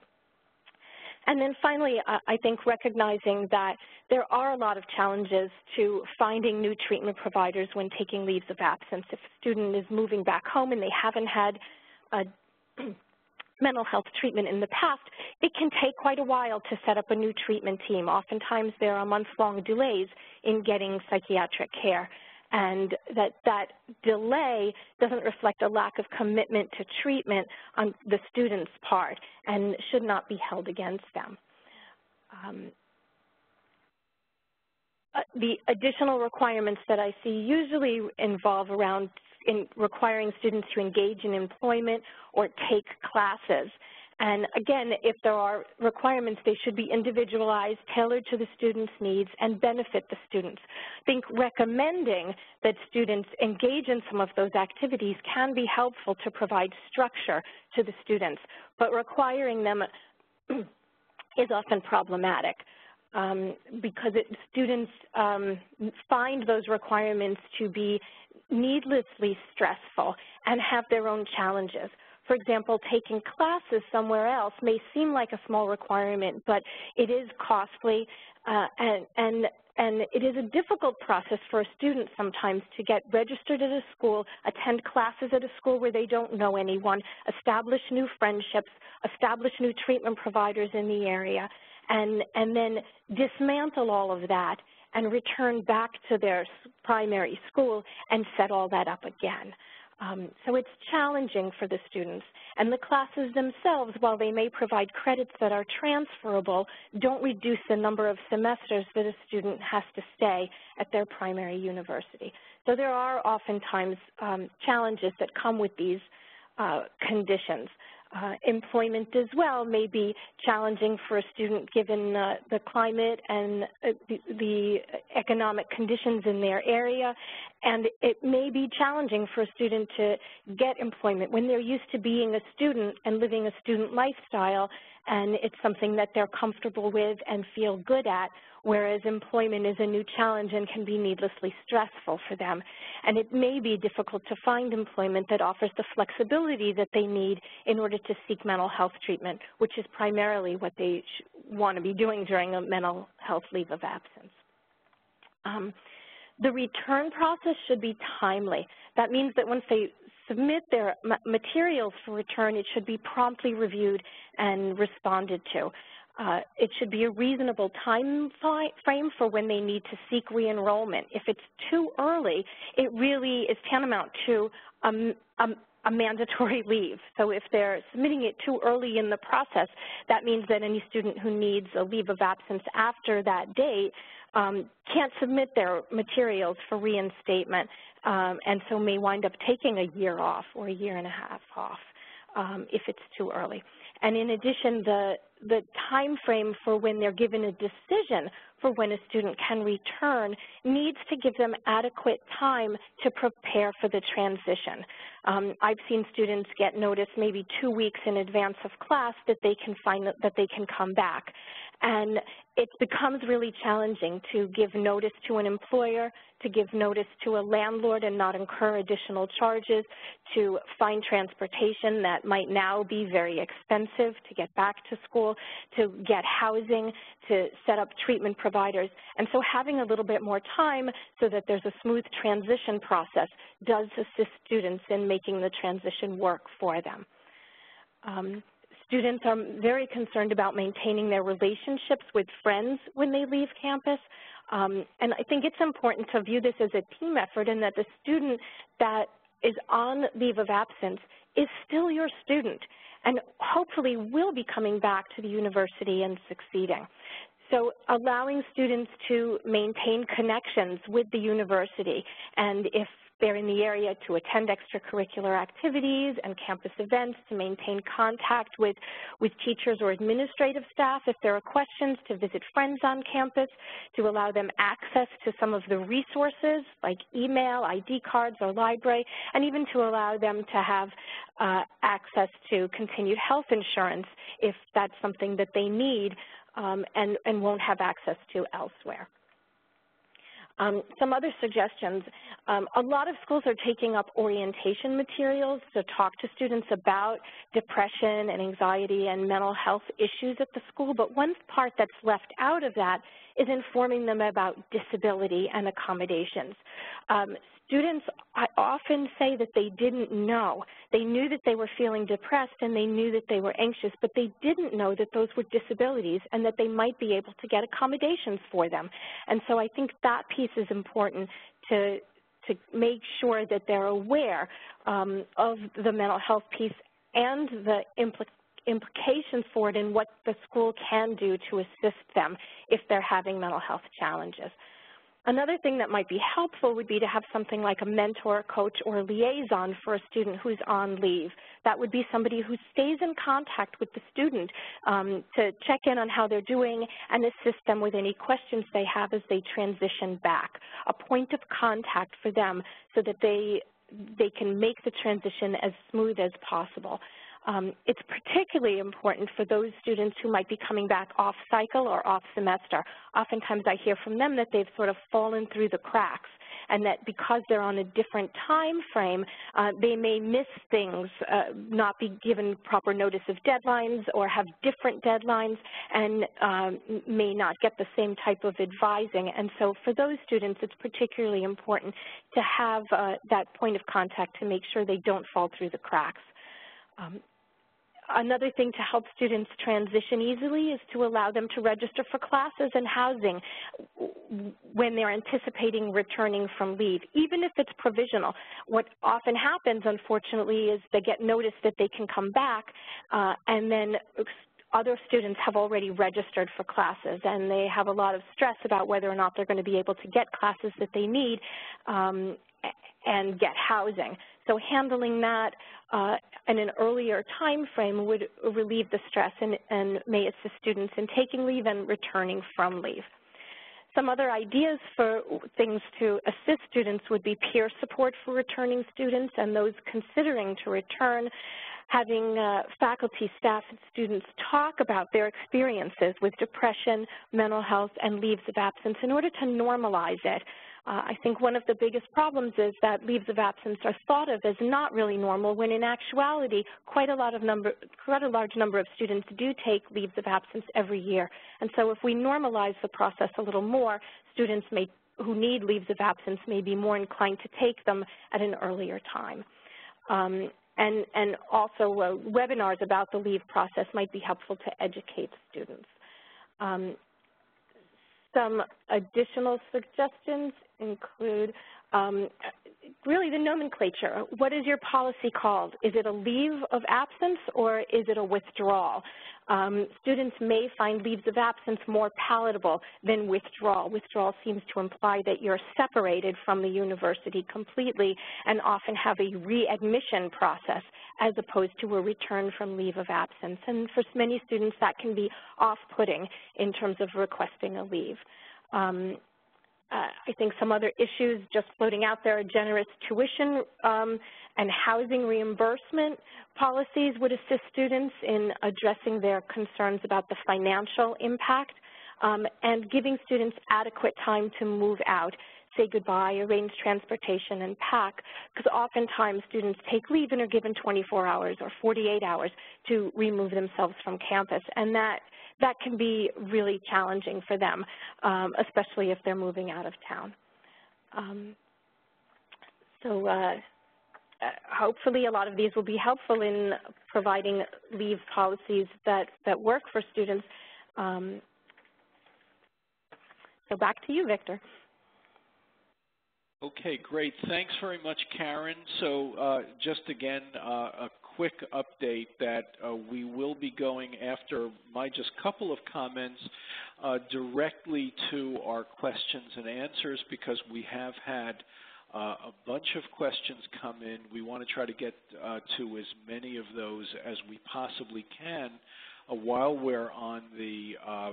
And then finally, I think recognizing that there are a lot of challenges to finding new treatment providers when taking leaves of absence. If a student is moving back home and they haven't had a (clears throat) mental health treatment in the past, it can take quite a while to set up a new treatment team. Oftentimes there are month-long delays in getting psychiatric care and that that delay doesn't reflect a lack of commitment to treatment on the student's part and should not be held against them. Um, uh, the additional requirements that I see usually involve around in requiring students to engage in employment or take classes. And again, if there are requirements, they should be individualized, tailored to the student's needs, and benefit the students. I think recommending that students engage in some of those activities can be helpful to provide structure to the students, but requiring them (clears throat) is often problematic. Um, because it, students um, find those requirements to be needlessly stressful and have their own challenges. For example, taking classes somewhere else may seem like a small requirement, but it is costly uh, and, and, and it is a difficult process for a student sometimes to get registered at a school, attend classes at a school where they don't know anyone, establish new friendships, establish new treatment providers in the area, and, and then dismantle all of that and return back to their primary school and set all that up again. Um, so it's challenging for the students. And the classes themselves, while they may provide credits that are transferable, don't reduce the number of semesters that a student has to stay at their primary university. So there are oftentimes um, challenges that come with these uh, conditions. Uh, employment as well may be challenging for a student given uh, the climate and uh, the, the, economic conditions in their area. And it may be challenging for a student to get employment when they're used to being a student and living a student lifestyle and it's something that they're comfortable with and feel good at, whereas employment is a new challenge and can be needlessly stressful for them. And it may be difficult to find employment that offers the flexibility that they need in order to seek mental health treatment, which is primarily what they want to be doing during a mental health leave of absence. Um, the return process should be timely. That means that once they submit their materials for return, it should be promptly reviewed and responded to. Uh, it should be a reasonable time frame for when they need to seek re-enrollment. If it's too early, it really is tantamount to a, mandatory (laughs) leave. So if they're submitting it too early in the process, that means that any student who needs a leave of absence after that date um, can't submit their materials for reinstatement um, and so may wind up taking a year off or a year and a half off um, if it's too early. And in addition, the, the time frame for when they're given a decision for when a student can return needs to give them adequate time to prepare for the transition. Um, I've seen students get notice maybe two weeks in advance of class that they can find that they can come back. And it becomes really challenging to give notice to an employer, to give notice to a landlord and not incur additional charges, to find transportation that might now be very expensive to get back to school, to get housing, to set up treatment providers. And so having a little bit more time so that there's a smooth transition process does assist students in making the transition work for them. Um, Students are very concerned about maintaining their relationships with friends when they leave campus. Um, and I think it's important to view this as a team effort and that the student that is on leave of absence is still your student and hopefully will be coming back to the university and succeeding. So allowing students to maintain connections with the university and if they're in the area to attend extracurricular activities and campus events, to maintain contact with, with teachers or administrative staff if there are questions, to visit friends on campus, to allow them access to some of the resources like email, ID cards, or library, and even to allow them to have uh, access to continued health insurance if that's something that they need um, and, and won't have access to elsewhere. Um, some other suggestions, um, a lot of schools are taking up orientation materials to talk to students about depression and anxiety and mental health issues at the school, but one part that's left out of that is informing them about disability and accommodations. Um, students often say that they didn't know. They knew that they were feeling depressed and they knew that they were anxious, but they didn't know that those were disabilities and that they might be able to get accommodations for them. And so I think that piece is important to, to make sure that they're aware um, of the mental health piece and the implications implications for it and what the school can do to assist them if they're having mental health challenges. Another thing that might be helpful would be to have something like a mentor, coach, or liaison for a student who's on leave. That would be somebody who stays in contact with the student um, to check in on how they're doing and assist them with any questions they have as they transition back. A point of contact for them so that they, they can make the transition as smooth as possible. Um, it's particularly important for those students who might be coming back off cycle or off semester. Oftentimes I hear from them that they've sort of fallen through the cracks and that because they're on a different time frame, uh, they may miss things, uh, not be given proper notice of deadlines or have different deadlines and um, may not get the same type of advising. And so for those students, it's particularly important to have uh, that point of contact to make sure they don't fall through the cracks. Um, Another thing to help students transition easily is to allow them to register for classes and housing when they're anticipating returning from leave, even if it's provisional. What often happens, unfortunately, is they get notice that they can come back, uh, and then other students have already registered for classes and they have a lot of stress about whether or not they're going to be able to get classes that they need um, and get housing. So handling that uh, in an earlier time frame would relieve the stress and, and may assist students in taking leave and returning from leave. Some other ideas for things to assist students would be peer support for returning students and those considering to return, having uh, faculty, staff, and students talk about their experiences with depression, mental health, and leaves of absence in order to normalize it. Uh, I think one of the biggest problems is that leaves of absence are thought of as not really normal, when in actuality, quite a lot of number, quite a large number of students do take leaves of absence every year. And so if we normalize the process a little more, students may, who need leaves of absence may be more inclined to take them at an earlier time. Um, and, and also uh, webinars about the leave process might be helpful to educate students. Um, some additional suggestions include um, really the nomenclature. What is your policy called? Is it a leave of absence or is it a withdrawal? Um, students may find leaves of absence more palatable than withdrawal. Withdrawal seems to imply that you're separated from the university completely and often have a readmission process as opposed to a return from leave of absence. And for many students, that can be off-putting in terms of requesting a leave. Um, I think some other issues just floating out there are generous tuition um, and housing reimbursement policies would assist students in addressing their concerns about the financial impact um, and giving students adequate time to move out, say goodbye, arrange transportation, and pack, because oftentimes students take leave and are given 24 hours or 48 hours to remove themselves from campus, and that that can be really challenging for them, um, especially if they're moving out of town. Um, so uh, uh, hopefully a lot of these will be helpful in providing leave policies that, that work for students. Um, so back to you, Victor. Okay, great. Thanks very much, Karen. So uh, just again, uh, a quick update that uh, we will be going after my just couple of comments uh, directly to our questions and answers because we have had uh, a bunch of questions come in. We want to try to get uh, to as many of those as we possibly can uh, while we're on the uh,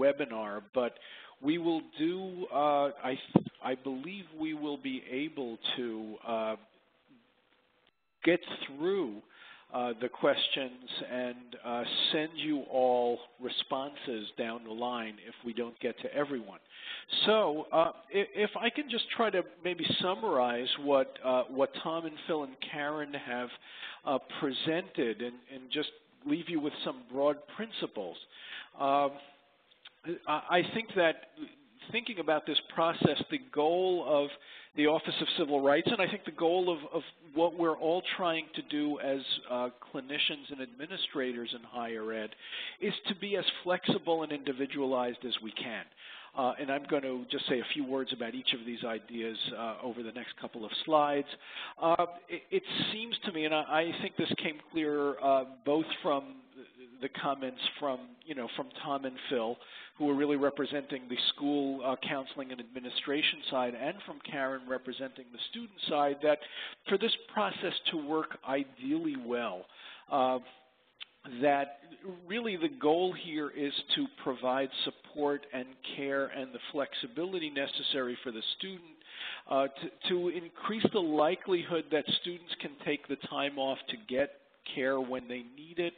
webinar. But we will do, I, I believe we will be able to get through uh, the questions and uh, send you all responses down the line if we don't get to everyone. So uh, if, I can just try to maybe summarize what, uh, what Tom and Phil and Karen have uh, presented and, and, just leave you with some broad principles. Um, I think that thinking about this process, the goal of the Office of Civil Rights, and I think the goal of, of what we're all trying to do as uh, clinicians and administrators in higher ed is to be as flexible and individualized as we can. Uh, and I'm going to just say a few words about each of these ideas uh, over the next couple of slides. Uh, it, it, seems to me, and I, I think this came clear uh, both from the comments from, you know, from Tom and Phil, who are really representing the school uh, counseling and administration side, and from Karen representing the student side, that for this process to work ideally well, uh, that really the goal here is to provide support and care and the flexibility necessary for the student uh, to, to increase the likelihood that students can take the time off to get care when they need it,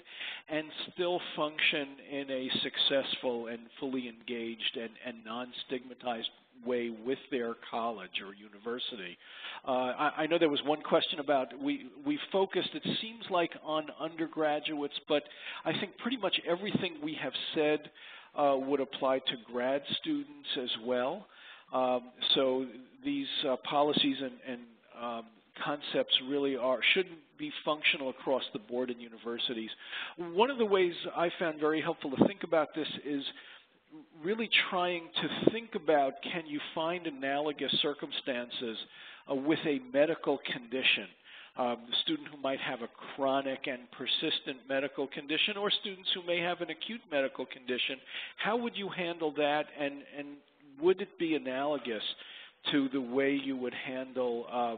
and still function in a successful and fully engaged and, and non-stigmatized way with their college or university. Uh, I, I, know there was one question about we we focused. It seems like on undergraduates, but I think pretty much everything we have said uh, would apply to grad students as well. Um, so these uh, policies and, and um, concepts really are shouldn't be functional across the board in universities. One of the ways I found very helpful to think about this is really trying to think about can you find analogous circumstances uh, with a medical condition. Um, the student who might have a chronic and persistent medical condition or students who may have an acute medical condition, how would you handle that and, and would it be analogous to the way you would handle uh,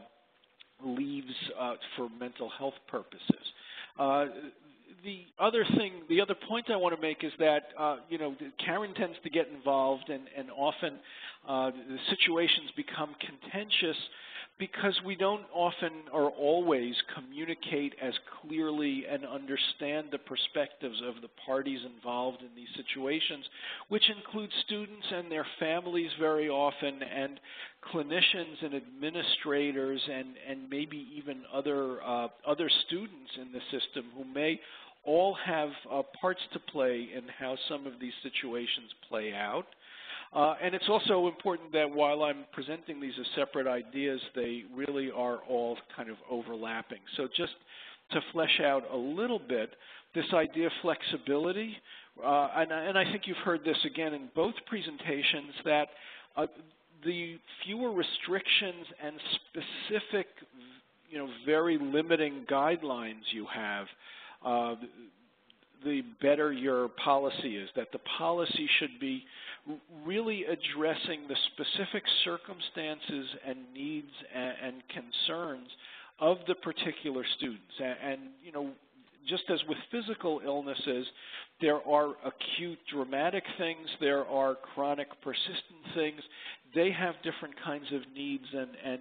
leaves uh, for mental health purposes. Uh, the other thing, the other point I want to make is that, uh, you know, Karen tends to get involved and, and often uh, the situations become contentious because we don't often or always communicate as clearly and understand the perspectives of the parties involved in these situations, which include students and their families very often, and clinicians and administrators, and, and maybe even other, uh, other students in the system who may all have uh, parts to play in how some of these situations play out. Uh, and it's also important that while I'm presenting these as separate ideas, they really are all kind of overlapping. So just to flesh out a little bit, this idea of flexibility uh, and, and, I think you've heard this again in both presentations, that uh, the fewer restrictions and specific, you know, very limiting guidelines you have, uh, the better your policy is, that the policy should be really addressing the specific circumstances and needs and, and concerns of the particular students. And, and, you know, just as with physical illnesses, there are acute dramatic things, there are chronic persistent things. They have different kinds of needs and, and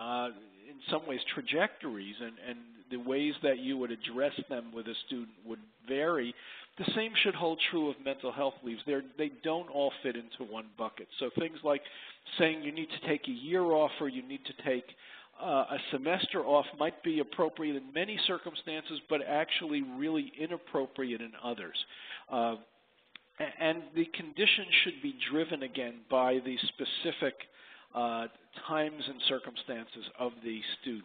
uh, in some ways trajectories and, and the ways that you would address them with a student would vary. The same should hold true of mental health leaves. They're, they don't all fit into one bucket. So things like saying you need to take a year off or you need to take uh, a semester off might be appropriate in many circumstances, but actually really inappropriate in others. Uh, and the condition should be driven again by the specific uh, times and circumstances of the student.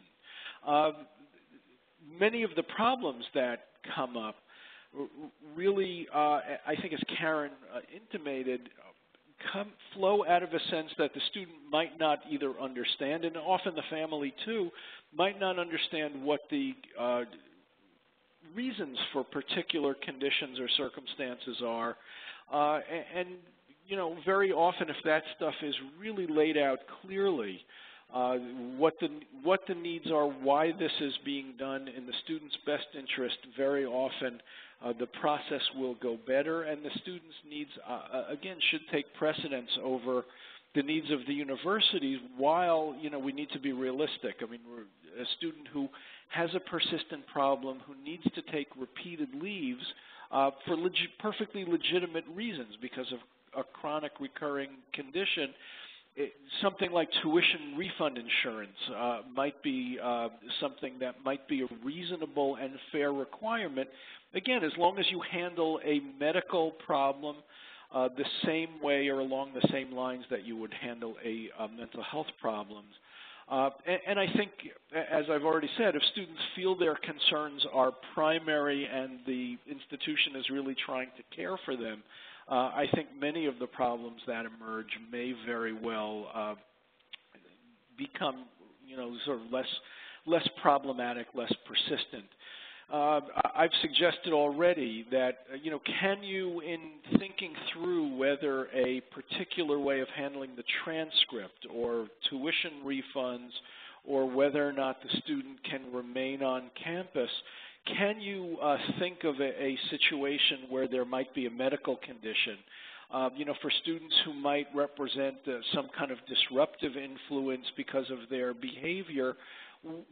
Uh, many of the problems that come up really, uh, I think as Karen uh, intimated, come, flow out of a sense that the student might not either understand, and often the family too, might not understand what the uh, reasons for particular conditions or circumstances are. Uh, and, you know, very often if that stuff is really laid out clearly, uh, what the what the needs are, why this is being done in the student's best interest. Very often, uh, the process will go better, and the student's needs uh, uh again should take precedence over the needs of the universities. While you know we need to be realistic. I mean, a student who has a persistent problem, who needs to take repeated leaves uh, for perfectly legitimate reasons because of a chronic recurring condition something like tuition refund insurance uh, might be uh, something that might be a reasonable and fair requirement. Again, as long as you handle a medical problem uh, the same way or along the same lines that you would handle a, a mental health problem. Uh, and, and, I think, as I've already said, if students feel their concerns are primary and the institution is really trying to care for them, uh, I think many of the problems that emerge may very well uh, become, you know, sort of less less problematic, less persistent. Uh, I've suggested already that, uh, you know, can you, in thinking through whether a particular way of handling the transcript or tuition refunds or whether or not the student can remain on campus, can you uh, think of a, a, situation where there might be a medical condition? Um, you know, for students who might represent uh, some kind of disruptive influence because of their behavior,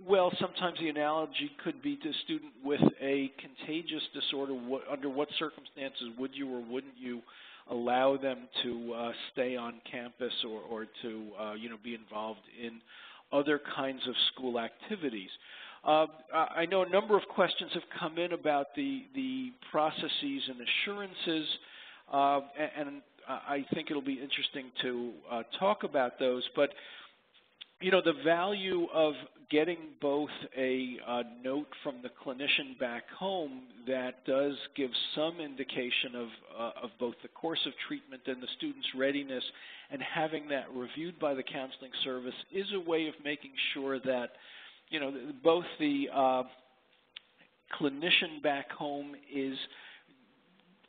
well, sometimes the analogy could be to a student with a contagious disorder. What, under what circumstances would you or wouldn't you allow them to uh, stay on campus or, or to, uh, you know, be involved in other kinds of school activities? Uh, I know a number of questions have come in about the, the processes and assurances, uh, and, and, I think it'll be interesting to uh, talk about those. But you know, the value of getting both a uh, note from the clinician back home that does give some indication of, uh, of both the course of treatment and the student's readiness and having that reviewed by the counseling service is a way of making sure that you know, both the uh, clinician back home is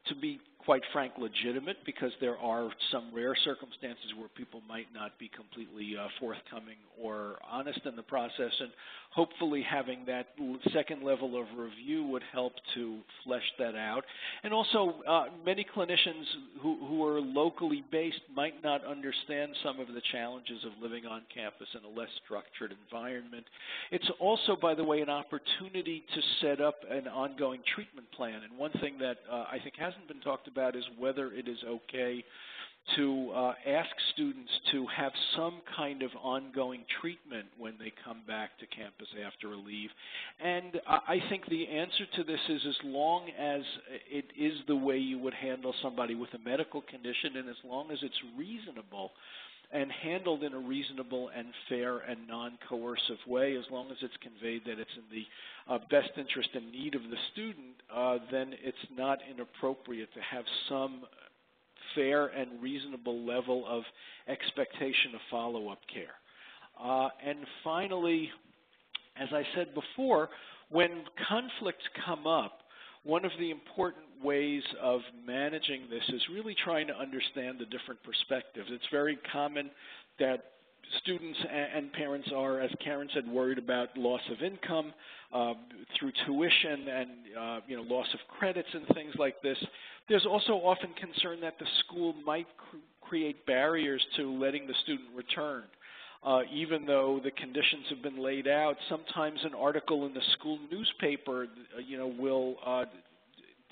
to be quite frank, legitimate because there are some rare circumstances where people might not be completely uh, forthcoming or honest in the process. And hopefully having that second level of review would help to flesh that out. And also, uh, many clinicians who, who are locally based might not understand some of the challenges of living on campus in a less structured environment. It's also, by the way, an opportunity to set up an ongoing treatment plan. And one thing that uh, I think hasn't been talked about is whether it is okay to uh, ask students to have some kind of ongoing treatment when they come back to campus after a leave. And I think the answer to this is as long as it is the way you would handle somebody with a medical condition and as long as it's reasonable, and handled in a reasonable and fair and non-coercive way, as long as it's conveyed that it's in the uh, best interest and need of the student, uh, then it's not inappropriate to have some fair and reasonable level of expectation of follow-up care. Uh, and finally, as I said before, when conflicts come up, one of the important ways of managing this is really trying to understand the different perspectives. It's very common that students and parents are, as Karen said, worried about loss of income uh, through tuition and uh, you know loss of credits and things like this. There's also often concern that the school might cr create barriers to letting the student return. Uh, even though the conditions have been laid out, sometimes an article in the school newspaper, uh, you know, will uh,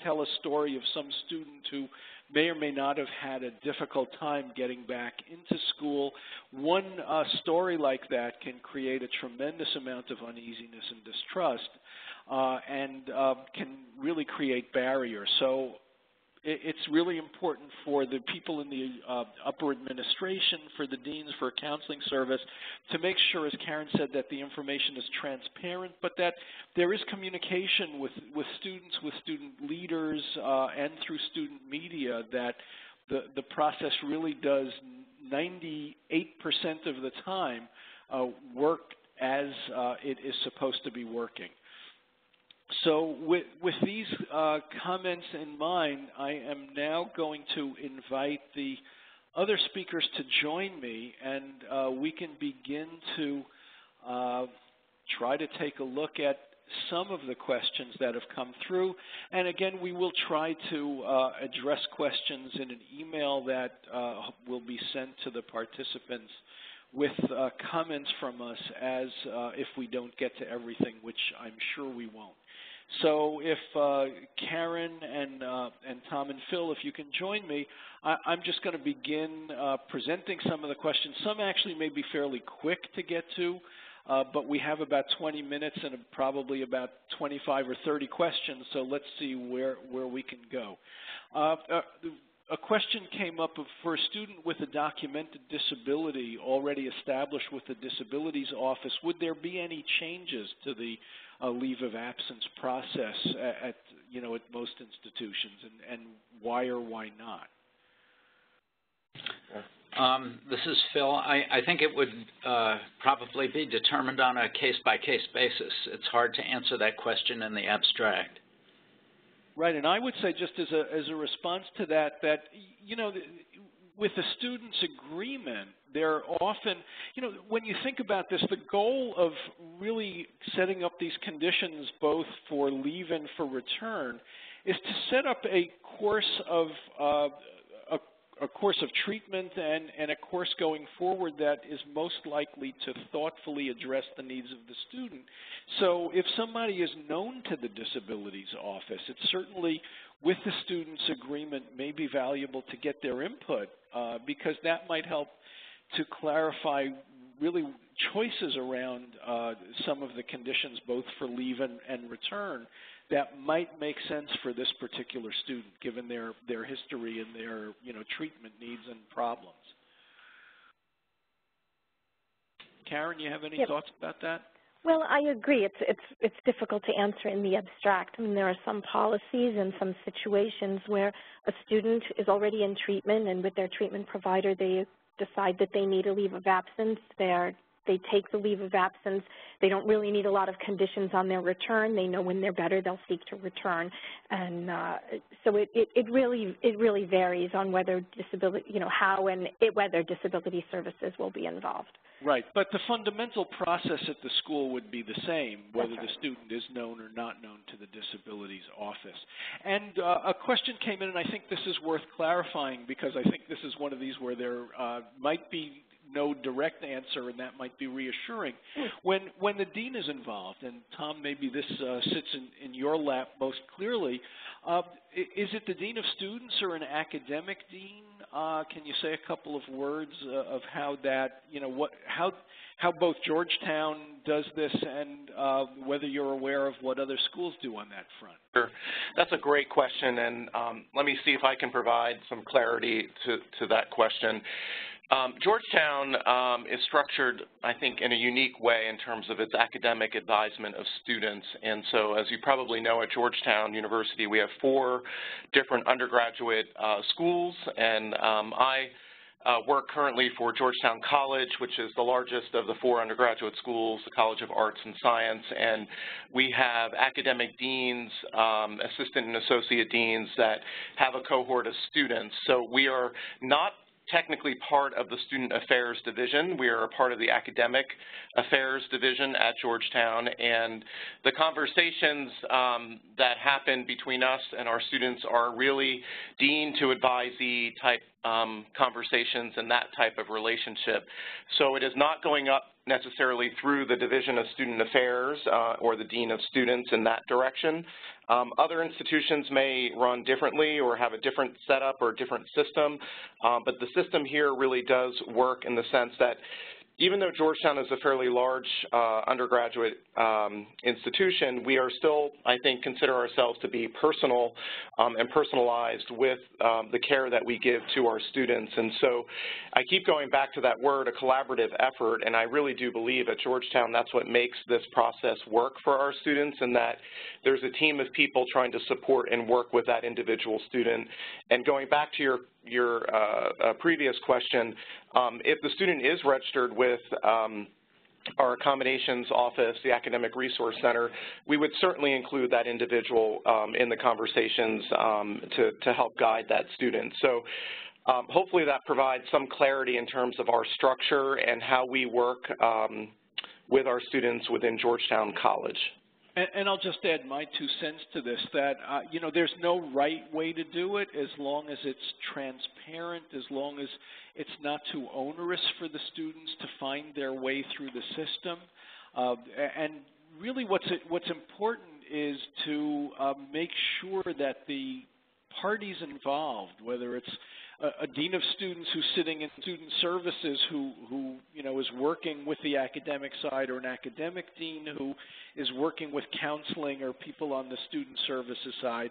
tell a story of some student who may or may not have had a difficult time getting back into school. One uh, story like that can create a tremendous amount of uneasiness and distrust uh, and uh, can really create barriers. So it's really important for the people in the uh, upper administration, for the deans, for counseling service, to make sure, as Karen said, that the information is transparent, but that there is communication with, with students, with student leaders, uh, and through student media that the, the process really does 98% of the time uh, work as uh, it is supposed to be working. So with, with these uh, comments in mind, I am now going to invite the other speakers to join me, and uh, we can begin to uh, try to take a look at some of the questions that have come through. And again, we will try to uh, address questions in an email that uh, will be sent to the participants with uh, comments from us as if we don't get to everything, which I'm sure we won't. So if uh, Karen and, uh, and Tom and Phil, if you can join me, I, am just going to begin uh, presenting some of the questions. Some actually may be fairly quick to get to, uh, but we have about 20 minutes and probably about 25 or 30 questions, so let's see where, where we can go. Uh, uh, a question came up of, for a student with a documented disability already established with the Disabilities Office, would there be any changes to the a leave of absence process at, at you know at most institutions, and, and why or why not? Um, this is Phil. I, I think it would uh, probably be determined on a case-by-case -case basis. It's hard to answer that question in the abstract. Right, and I would say just as a as a response to that, that you know, with the student's agreement, they're often, you know, when you think about this, the goal of really setting up these conditions both for leave and for return is to set up a course of uh, a, a, course of treatment and, and a course going forward that is most likely to thoughtfully address the needs of the student. So if somebody is known to the disabilities office, it's certainly with the student's agreement may be valuable to get their input uh, because that might help to clarify really choices around uh, some of the conditions both for leave and, and, return that might make sense for this particular student given their, their history and their you know, treatment needs and problems. Karen, you have any yep. thoughts about that? Well, I agree. It's it's it's difficult to answer in the abstract. I mean, there are some policies and some situations where a student is already in treatment, and with their treatment provider, they decide that they need a leave of absence. They're they take the leave of absence. They don't really need a lot of conditions on their return. They know when they're better, they'll seek to return. And uh, so it, it, it, really it really varies on whether disability, you know, how and it, whether disability services will be involved. Right, but the fundamental process at the school would be the same, whether right. the student is known or not known to the disabilities office. And uh, a question came in, and I think this is worth clarifying because I think this is one of these where there uh, might be no direct answer, and that might be reassuring. When when the dean is involved, and Tom, maybe this uh, sits in, in your lap most clearly, uh, is it the dean of students or an academic dean Uh, can you say a couple of words uh, of how that, you know, what, how, how both Georgetown does this and uh, whether you're aware of what other schools do on that front? Sure. That's a great question, and um, let me see if I can provide some clarity to, to that question. Um, Georgetown um, is structured, I think, in a unique way in terms of its academic advisement of students. And so, as you probably know, at Georgetown University, we have four different undergraduate uh, schools, and um, I uh, work currently for Georgetown College, which is the largest of the four undergraduate schools, the College of Arts and Science, and we have academic deans, um, assistant and associate deans that have a cohort of students. So we are not technically part of the Student Affairs Division. We are a part of the Academic Affairs Division at Georgetown, and the conversations um, that happen between us and our students are really dean to advisee type um, conversations and that type of relationship. So it is not going up necessarily through the Division of Student Affairs uh, or the Dean of Students in that direction. Um, other institutions may run differently or have a different setup or a different system, um, but the system here really does work in the sense that even though Georgetown is a fairly large uh, undergraduate um, institution, we are still, I think, consider ourselves to be personal um, and personalized with um, the care that we give to our students. And so I keep going back to that word, a collaborative effort, and I really do believe at Georgetown that's what makes this process work for our students and that there's a team of people trying to support and work with that individual student. And going back to your your uh, uh, previous question, um, if the student is registered with um, our accommodations office, the Academic Resource Center, we would certainly include that individual um, in the conversations um, to, to help guide that student. So um, hopefully that provides some clarity in terms of our structure and how we work um, with our students within Georgetown College. And, and, I'll just add my two cents to this, that, uh, you know, there's no right way to do it as long as it's transparent, as long as it's not too onerous for the students to find their way through the system. Uh, and really what's, what's important is to uh, make sure that the parties involved, whether it's a, a, dean of students who's sitting in student services who, who you know is working with the academic side or an academic dean who is working with counseling or people on the student services side.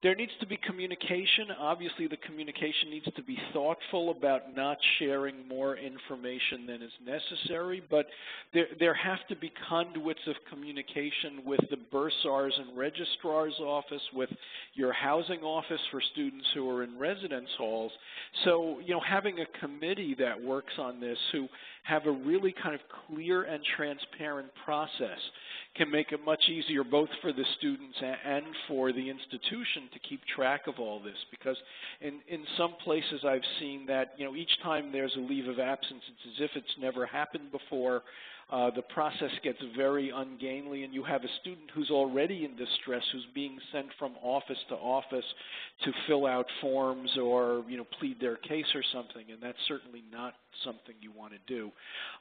There needs to be communication. Obviously, the communication needs to be thoughtful about not sharing more information than is necessary, but there, there have to be conduits of communication with the bursars and registrar's office, with your housing office for students who are in residence halls. So, you know, having a committee that works on this who have a really kind of clear and transparent process can make it much easier both for the students and for the institution to keep track of all this. Because in, in some places I've seen that, you know, each time there's a leave of absence, it's as if it's never happened before uh, the process gets very ungainly and you have a student who's already in distress who's being sent from office to office to fill out forms or you know plead their case or something and that's certainly not something you want to do.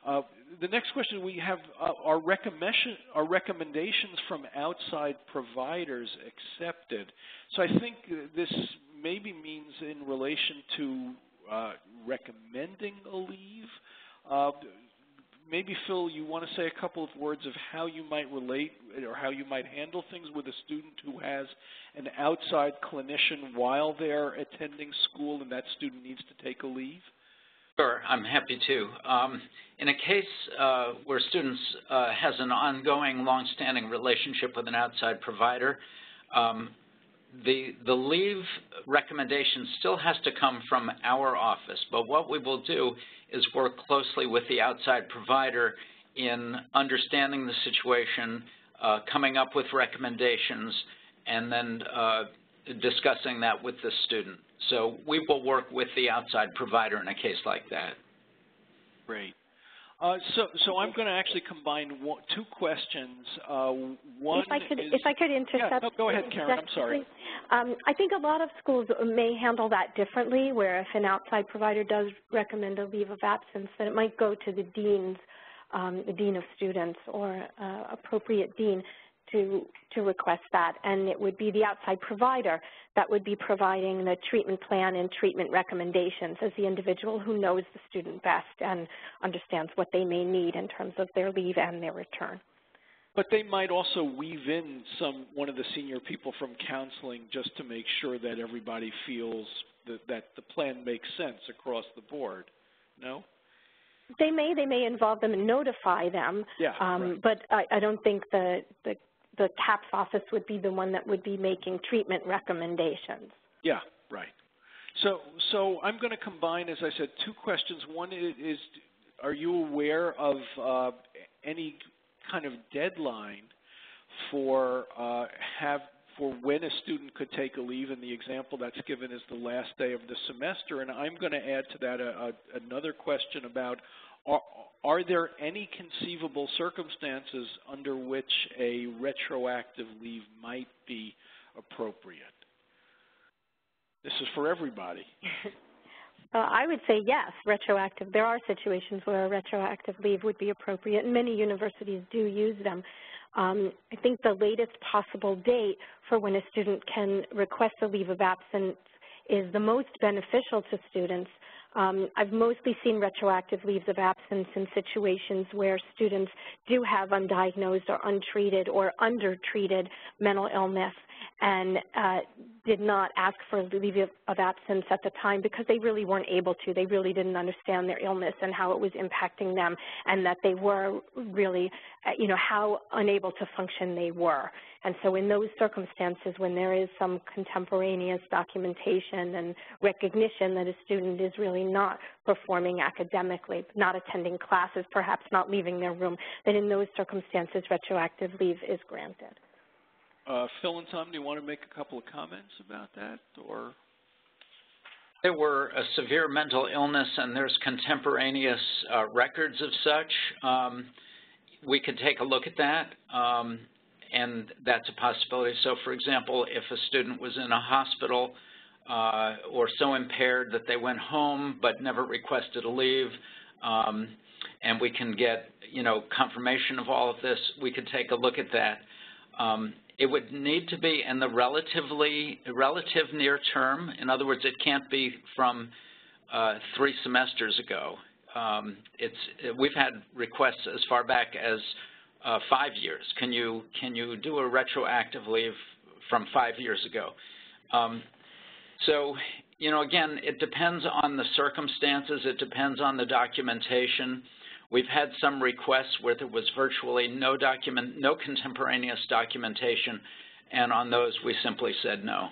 Uh, the next question we have uh, are, recommendation, are recommendations from outside providers accepted? So I think this maybe means in relation to uh, recommending a leave. Maybe, Phil, you want to say a couple of words of how you might relate or how you might handle things with a student who has an outside clinician while they're attending school and that student needs to take a leave? Sure, I'm happy to. Um, in a case uh, where students uh, has an ongoing, long-standing relationship with an outside provider, um, the, the leave recommendation still has to come from our office, but what we will do is work closely with the outside provider in understanding the situation, uh, coming up with recommendations, and then uh, discussing that with the student. So we will work with the outside provider in a case like that. Great. Uh, so, so I'm going to actually combine one, two questions. Uh, one if I could, is, if I could interrupt. Yeah, no, go ahead, Karen. I'm sorry. Um, I think a lot of schools may handle that differently, where if an outside provider does recommend a leave of absence, then it might go to the deans, um, the dean of students, or uh, appropriate dean. To, to request that, and it would be the outside provider that would be providing the treatment plan and treatment recommendations as the individual who knows the student best and understands what they may need in terms of their leave and their return. But they might also weave in some one of the senior people from counseling just to make sure that everybody feels that, that the plan makes sense across the board. No? They may. They may involve them and notify them. Yeah, um, right. But I, I don't think the, the, the CAPS office would be the one that would be making treatment recommendations. Yeah, right. So, so I'm going to combine, as I said, two questions. One is, are you aware of uh, any kind of deadline for uh, have for when a student could take a leave, and the example that's given is the last day of the semester. And I'm going to add to that a, a, another question about are, are there any conceivable circumstances under which a retroactive leave might be appropriate? This is for everybody. (laughs) Uh, I would say yes, retroactive. There are situations where a retroactive leave would be appropriate, many universities do use them. Um, I think the latest possible date for when a student can request a leave of absence is the most beneficial to students. Um, I've mostly seen retroactive leaves of absence in situations where students do have undiagnosed or untreated or undertreated mental illness and uh, did not ask for leave of absence at the time because they really weren't able to. They really didn't understand their illness and how it was impacting them and that they were really, uh, you know, how unable to function they were. And so in those circumstances, when there is some contemporaneous documentation and recognition that a student is really not performing academically, not attending classes, perhaps not leaving their room, then in those circumstances, retroactive leave is granted. Uh, Phil and Tom, do you want to make a couple of comments about that, or? There were a severe mental illness and there's contemporaneous uh, records of such. Um, we could take a look at that, um, and that's a possibility. So, for example, if a student was in a hospital uh, or so impaired that they went home but never requested a leave, um, and we can get, you know, confirmation of all of this, we could take a look at that. Um, it would need to be in the relatively relative near term. In other words, it can't be from uh, three semesters ago. Um, it's we've had requests as far back as uh, five years. Can you can you do a retroactive leave from five years ago? Um, so you know, again, it depends on the circumstances. It depends on the documentation. We've had some requests where there was virtually no document, no contemporaneous documentation, and on those we simply said no.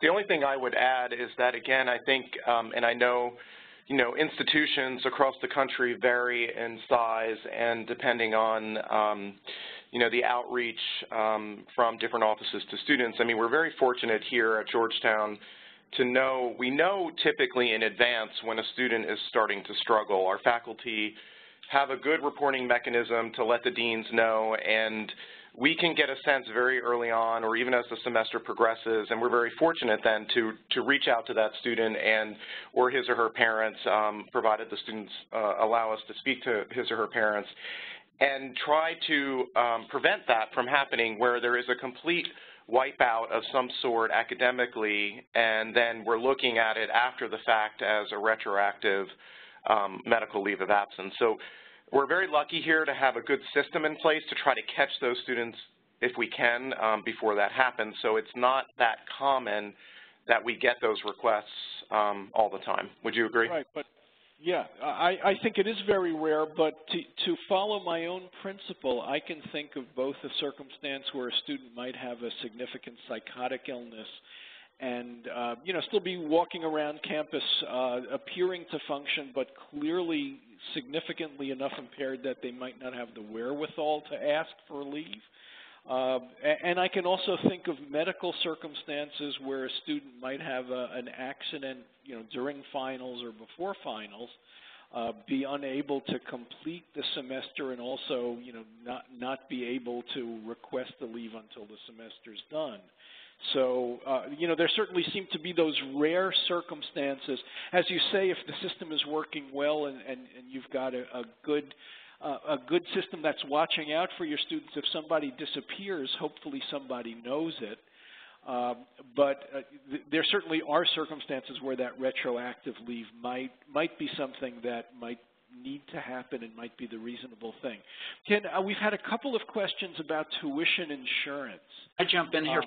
The only thing I would add is that again, I think, um, and I know, you know, institutions across the country vary in size and depending on, um, you know, the outreach um, from different offices to students. I mean, we're very fortunate here at Georgetown to know, we know typically in advance when a student is starting to struggle. Our faculty have a good reporting mechanism to let the deans know, and we can get a sense very early on or even as the semester progresses, and we're very fortunate then to, to reach out to that student and or his or her parents, um, provided the students uh, allow us to speak to his or her parents, and try to um, prevent that from happening where there is a complete wipeout of some sort academically, and then we're looking at it after the fact as a retroactive um, medical leave of absence. So we're very lucky here to have a good system in place to try to catch those students if we can um, before that happens. So it's not that common that we get those requests um, all the time. Would you agree? Right, but yeah, I, I think it is very rare, but to, to follow my own principle, I can think of both a circumstance where a student might have a significant psychotic illness and, uh, you know, still be walking around campus uh, appearing to function, but clearly significantly enough impaired that they might not have the wherewithal to ask for leave. Uh, and I can also think of medical circumstances where a student might have a, an accident, you know, during finals or before finals, uh, be unable to complete the semester and also, you know, not, not be able to request the leave until the semester's done. So, uh, you know, there certainly seem to be those rare circumstances. As you say, if the system is working well and, and, and you've got a, a good a good system that's watching out for your students. If somebody disappears, hopefully somebody knows it. Um, but uh, th there certainly are circumstances where that retroactive leave might might be something that might need to happen and might be the reasonable thing. Ken, uh, we've had a couple of questions about tuition insurance. I jump in here.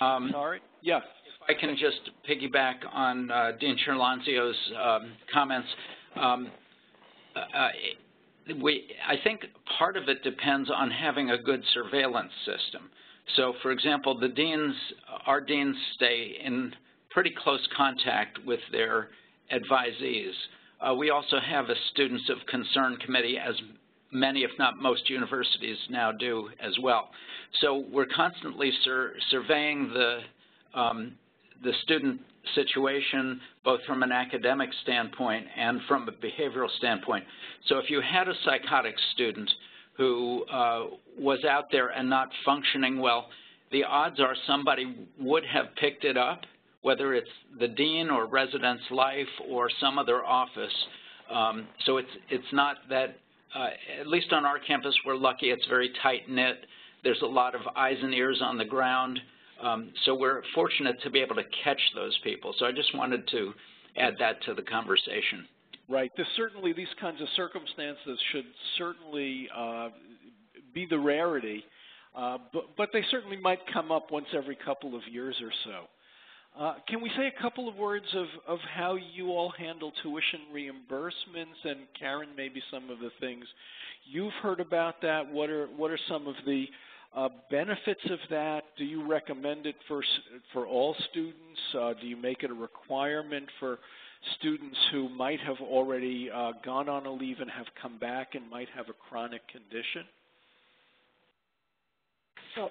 Um, um, sorry? Yes. If I can just piggyback on uh, Dean Chiarolanzio's um, comments. Um, uh, we, I think part of it depends on having a good surveillance system. So, for example, the deans, our deans stay in pretty close contact with their advisees. Uh, we also have a Students of Concern committee, as many, if not most, universities now do as well. So we're constantly sur surveying the um, the student situation, both from an academic standpoint and from a behavioral standpoint. So if you had a psychotic student who uh, was out there and not functioning well, the odds are somebody would have picked it up, whether it's the dean or residence life or some other office. Um, so it's it's not that. Uh, at least on our campus, we're lucky. It's very tight knit. There's a lot of eyes and ears on the ground. Um, so we're fortunate to be able to catch those people. So I just wanted to add that to the conversation. Right. This certainly, these kinds of circumstances should certainly uh, be the rarity, uh, but, but they certainly might come up once every couple of years or so. Uh, can we say a couple of words of, of how you all handle tuition reimbursements and Karen, maybe some of the things you've heard about that? What are what are some of the uh, benefits of that? Do you recommend it for for all students? Uh, do you make it a requirement for students who might have already uh, gone on a leave and have come back and might have a chronic condition? Well,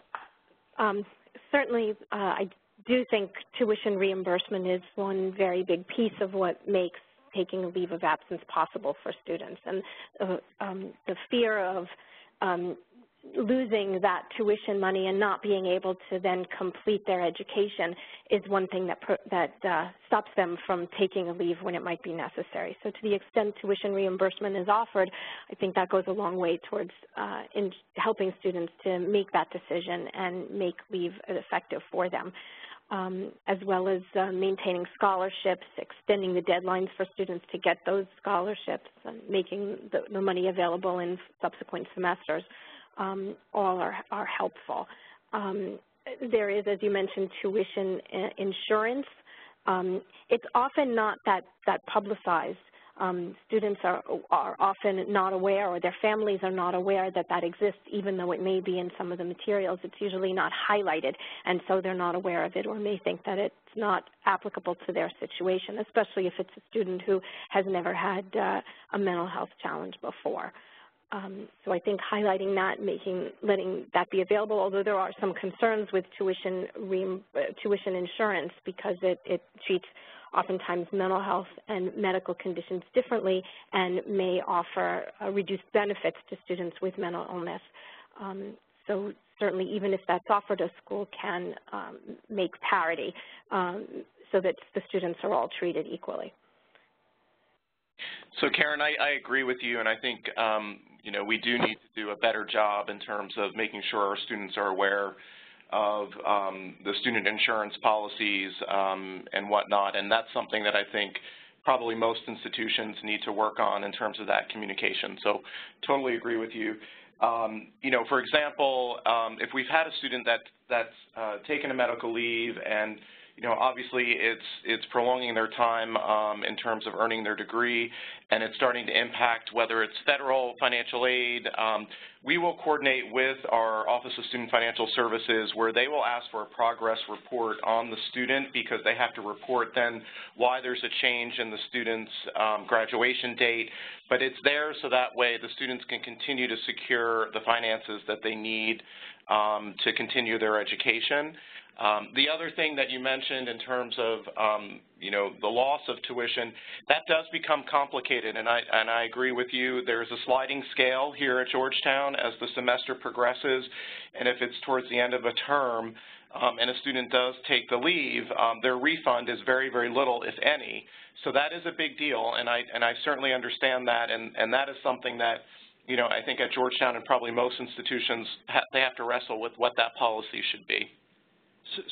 um, certainly, uh, I do think tuition reimbursement is one very big piece of what makes taking a leave of absence possible for students. And uh, um, the fear of um, losing that tuition money and not being able to then complete their education is one thing that that uh, stops them from taking a leave when it might be necessary. So to the extent tuition reimbursement is offered, I think that goes a long way towards uh, in helping students to make that decision and make leave effective for them. Um, as well as uh, maintaining scholarships, extending the deadlines for students to get those scholarships, and making the, the money available in subsequent semesters um, all are, are helpful. Um, there is, as you mentioned, tuition insurance. Um, it's often not that, that publicized. Um, students are, are often not aware or their families are not aware that that exists even though it may be in some of the materials. It's usually not highlighted and so they're not aware of it or may think that it's not applicable to their situation, especially if it's a student who has never had uh, a mental health challenge before. Um, so I think highlighting that, making, letting that be available, although there are some concerns with tuition, uh, tuition insurance because it, it treats oftentimes mental health and medical conditions differently and may offer uh, reduced benefits to students with mental illness. Um, so certainly even if that's offered, a school can um, make parity um, so that the students are all treated equally. So Karen, I, I agree with you, and I think um, you know we do need to do a better job in terms of making sure our students are aware of um, the student insurance policies um, and whatnot, and that's something that I think probably most institutions need to work on in terms of that communication. So totally agree with you. Um, you know, for example, um, if we've had a student that that's uh, taken a medical leave and you know, obviously it's it's prolonging their time um, in terms of earning their degree, and it's starting to impact whether it's federal financial aid. Um, we will coordinate with our Office of Student Financial Services where they will ask for a progress report on the student because they have to report then why there's a change in the student's um, graduation date. But it's there so that way the students can continue to secure the finances that they need um, to continue their education. Um, the other thing that you mentioned in terms of, um, you know, the loss of tuition, that does become complicated, and I, and I agree with you. There's a sliding scale here at Georgetown as the semester progresses, and if it's towards the end of a term, um, and a student does take the leave, um, their refund is very, very little, if any. So that is a big deal, and I, and I certainly understand that, and, and that is something that, you know, I think at Georgetown and probably most institutions, ha they have to wrestle with what that policy should be.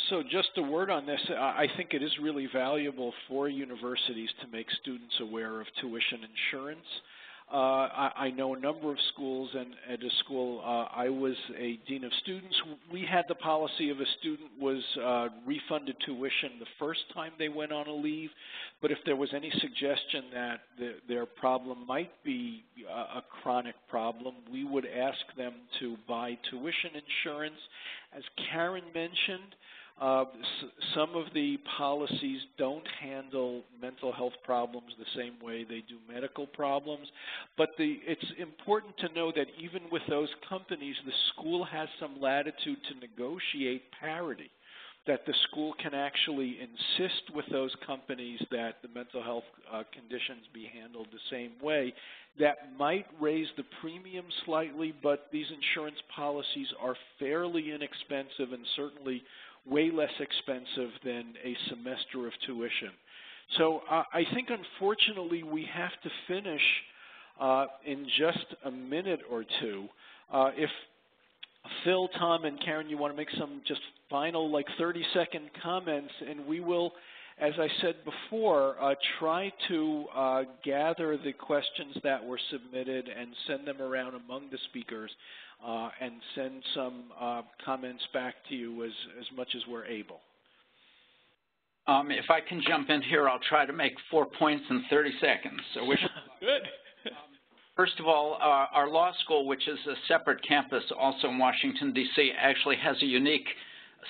So, just a word on this. I think it is really valuable for universities to make students aware of tuition insurance. Uh, I, I, know a number of schools, and at a school uh, I was a dean of students. We had the policy of a student was uh, refunded tuition the first time they went on a leave, but if there was any suggestion that the, their problem might be a, a chronic problem, we would ask them to buy tuition insurance. As Karen mentioned, uh, some of the policies don't handle mental health problems the same way they do medical problems, but the, it's important to know that even with those companies, the school has some latitude to negotiate parity that the school can actually insist with those companies that the mental health uh, conditions be handled the same way. That might raise the premium slightly, but these insurance policies are fairly inexpensive and certainly way less expensive than a semester of tuition. So uh, I think unfortunately we have to finish uh, in just a minute or two. Uh, if Phil, Tom, and Karen, you want to make some just final like 30 second comments and we will, as I said before, uh, try to uh, gather the questions that were submitted and send them around among the speakers uh, and send some uh, comments back to you as, as much as we're able. Um, if I can jump in here, I'll try to make four points in 30 seconds. So wish (laughs) Good. um, (laughs) first of all, uh, our law school, which is a separate campus also in Washington, D.C., actually has a unique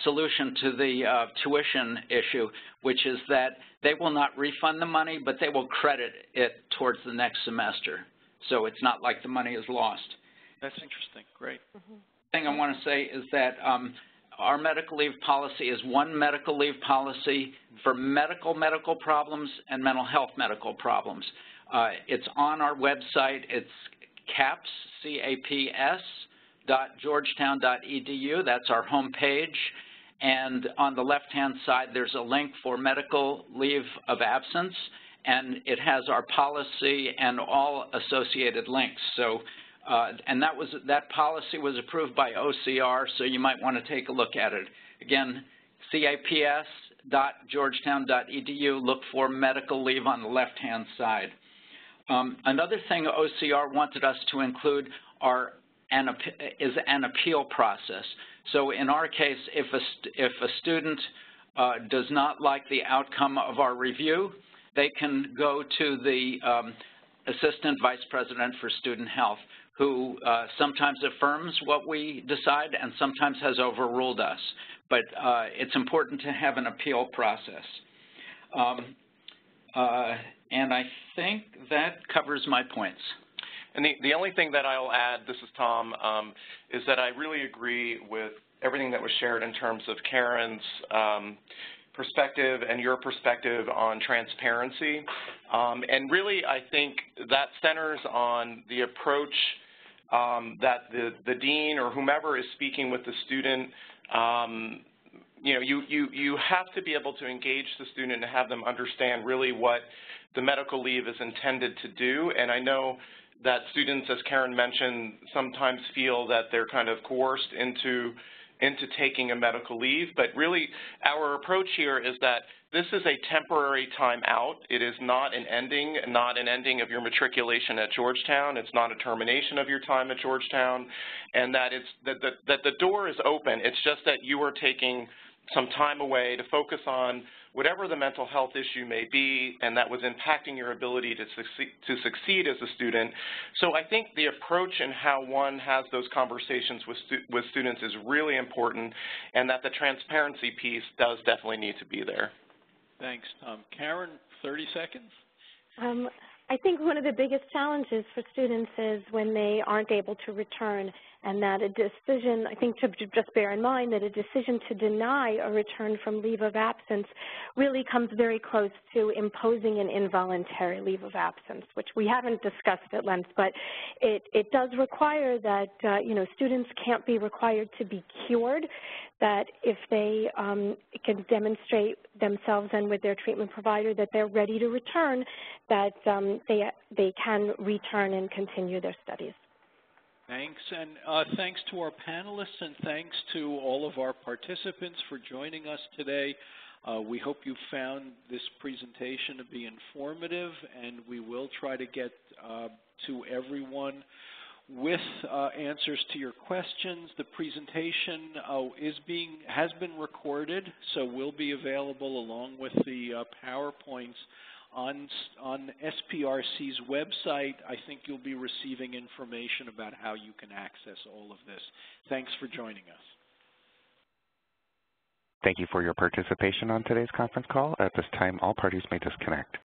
solution to the uh, tuition issue, which is that they will not refund the money, but they will credit it towards the next semester. So it's not like the money is lost. That's interesting. Great. Mm -hmm. Thing I want to say is that um, our medical leave policy is one medical leave policy for medical medical problems and mental health medical problems. Uh, it's on our website. It's CAPS, C-A-P-S, dot georgetown.edu. That's our home page. And on the left-hand side, there's a link for medical leave of absence, and it has our policy and all associated links. So uh, and that was that policy was approved by OCR, so you might want to take a look at it. Again, caps.georgetown.edu, look for medical leave on the left-hand side. Um, another thing OCR wanted us to include are an, is an appeal process. So in our case, if a, if a student uh, does not like the outcome of our review, they can go to the um, Assistant Vice President for Student Health who uh, sometimes affirms what we decide and sometimes has overruled us. But uh, it's important to have an appeal process. Um, uh, and I think that covers my points. And the, the only thing that I'll add, this is Tom, um, is that I really agree with everything that was shared in terms of Karen's um, perspective and your perspective on transparency. Um, and really, I think that centers on the approach um, that the, the dean or whomever is speaking with the student, um, you know, you, you, you have to be able to engage the student and have them understand really what the medical leave is intended to do. And I know that students, as Karen mentioned, sometimes feel that they're kind of coerced into into taking a medical leave. But really, our approach here is that this is a temporary time out. It is not an ending, not an ending of your matriculation at Georgetown. It's not a termination of your time at Georgetown, and that it's that the, that the door is open. It's just that you are taking some time away to focus on whatever the mental health issue may be and that was impacting your ability to succeed, to succeed as a student. So I think the approach and how one has those conversations with, stu with students is really important and that the transparency piece does definitely need to be there. Thanks, Tom. Karen, 30 seconds. Um, I think one of the biggest challenges for students is when they aren't able to return and that a decision, I think to just bear in mind that a decision to deny a return from leave of absence really comes very close to imposing an involuntary leave of absence, which we haven't discussed at length, but it, it does require that, uh, you know, students can't be required to be cured, that if they um, can demonstrate themselves and with their treatment provider that they're ready to return, that um, they, they can return and continue their studies. Thanks, and uh, thanks to our panelists, and thanks to all of our participants for joining us today. Uh, we hope you found this presentation to be informative, and we will try to get uh, to everyone with uh, answers to your questions. The presentation uh, is being has been recorded, so will be available along with the uh, PowerPoints on, on SPRC's website, I think you'll be receiving information about how you can access all of this. Thanks for joining us. Thank you for your participation on today's conference call. At this time, all parties may disconnect.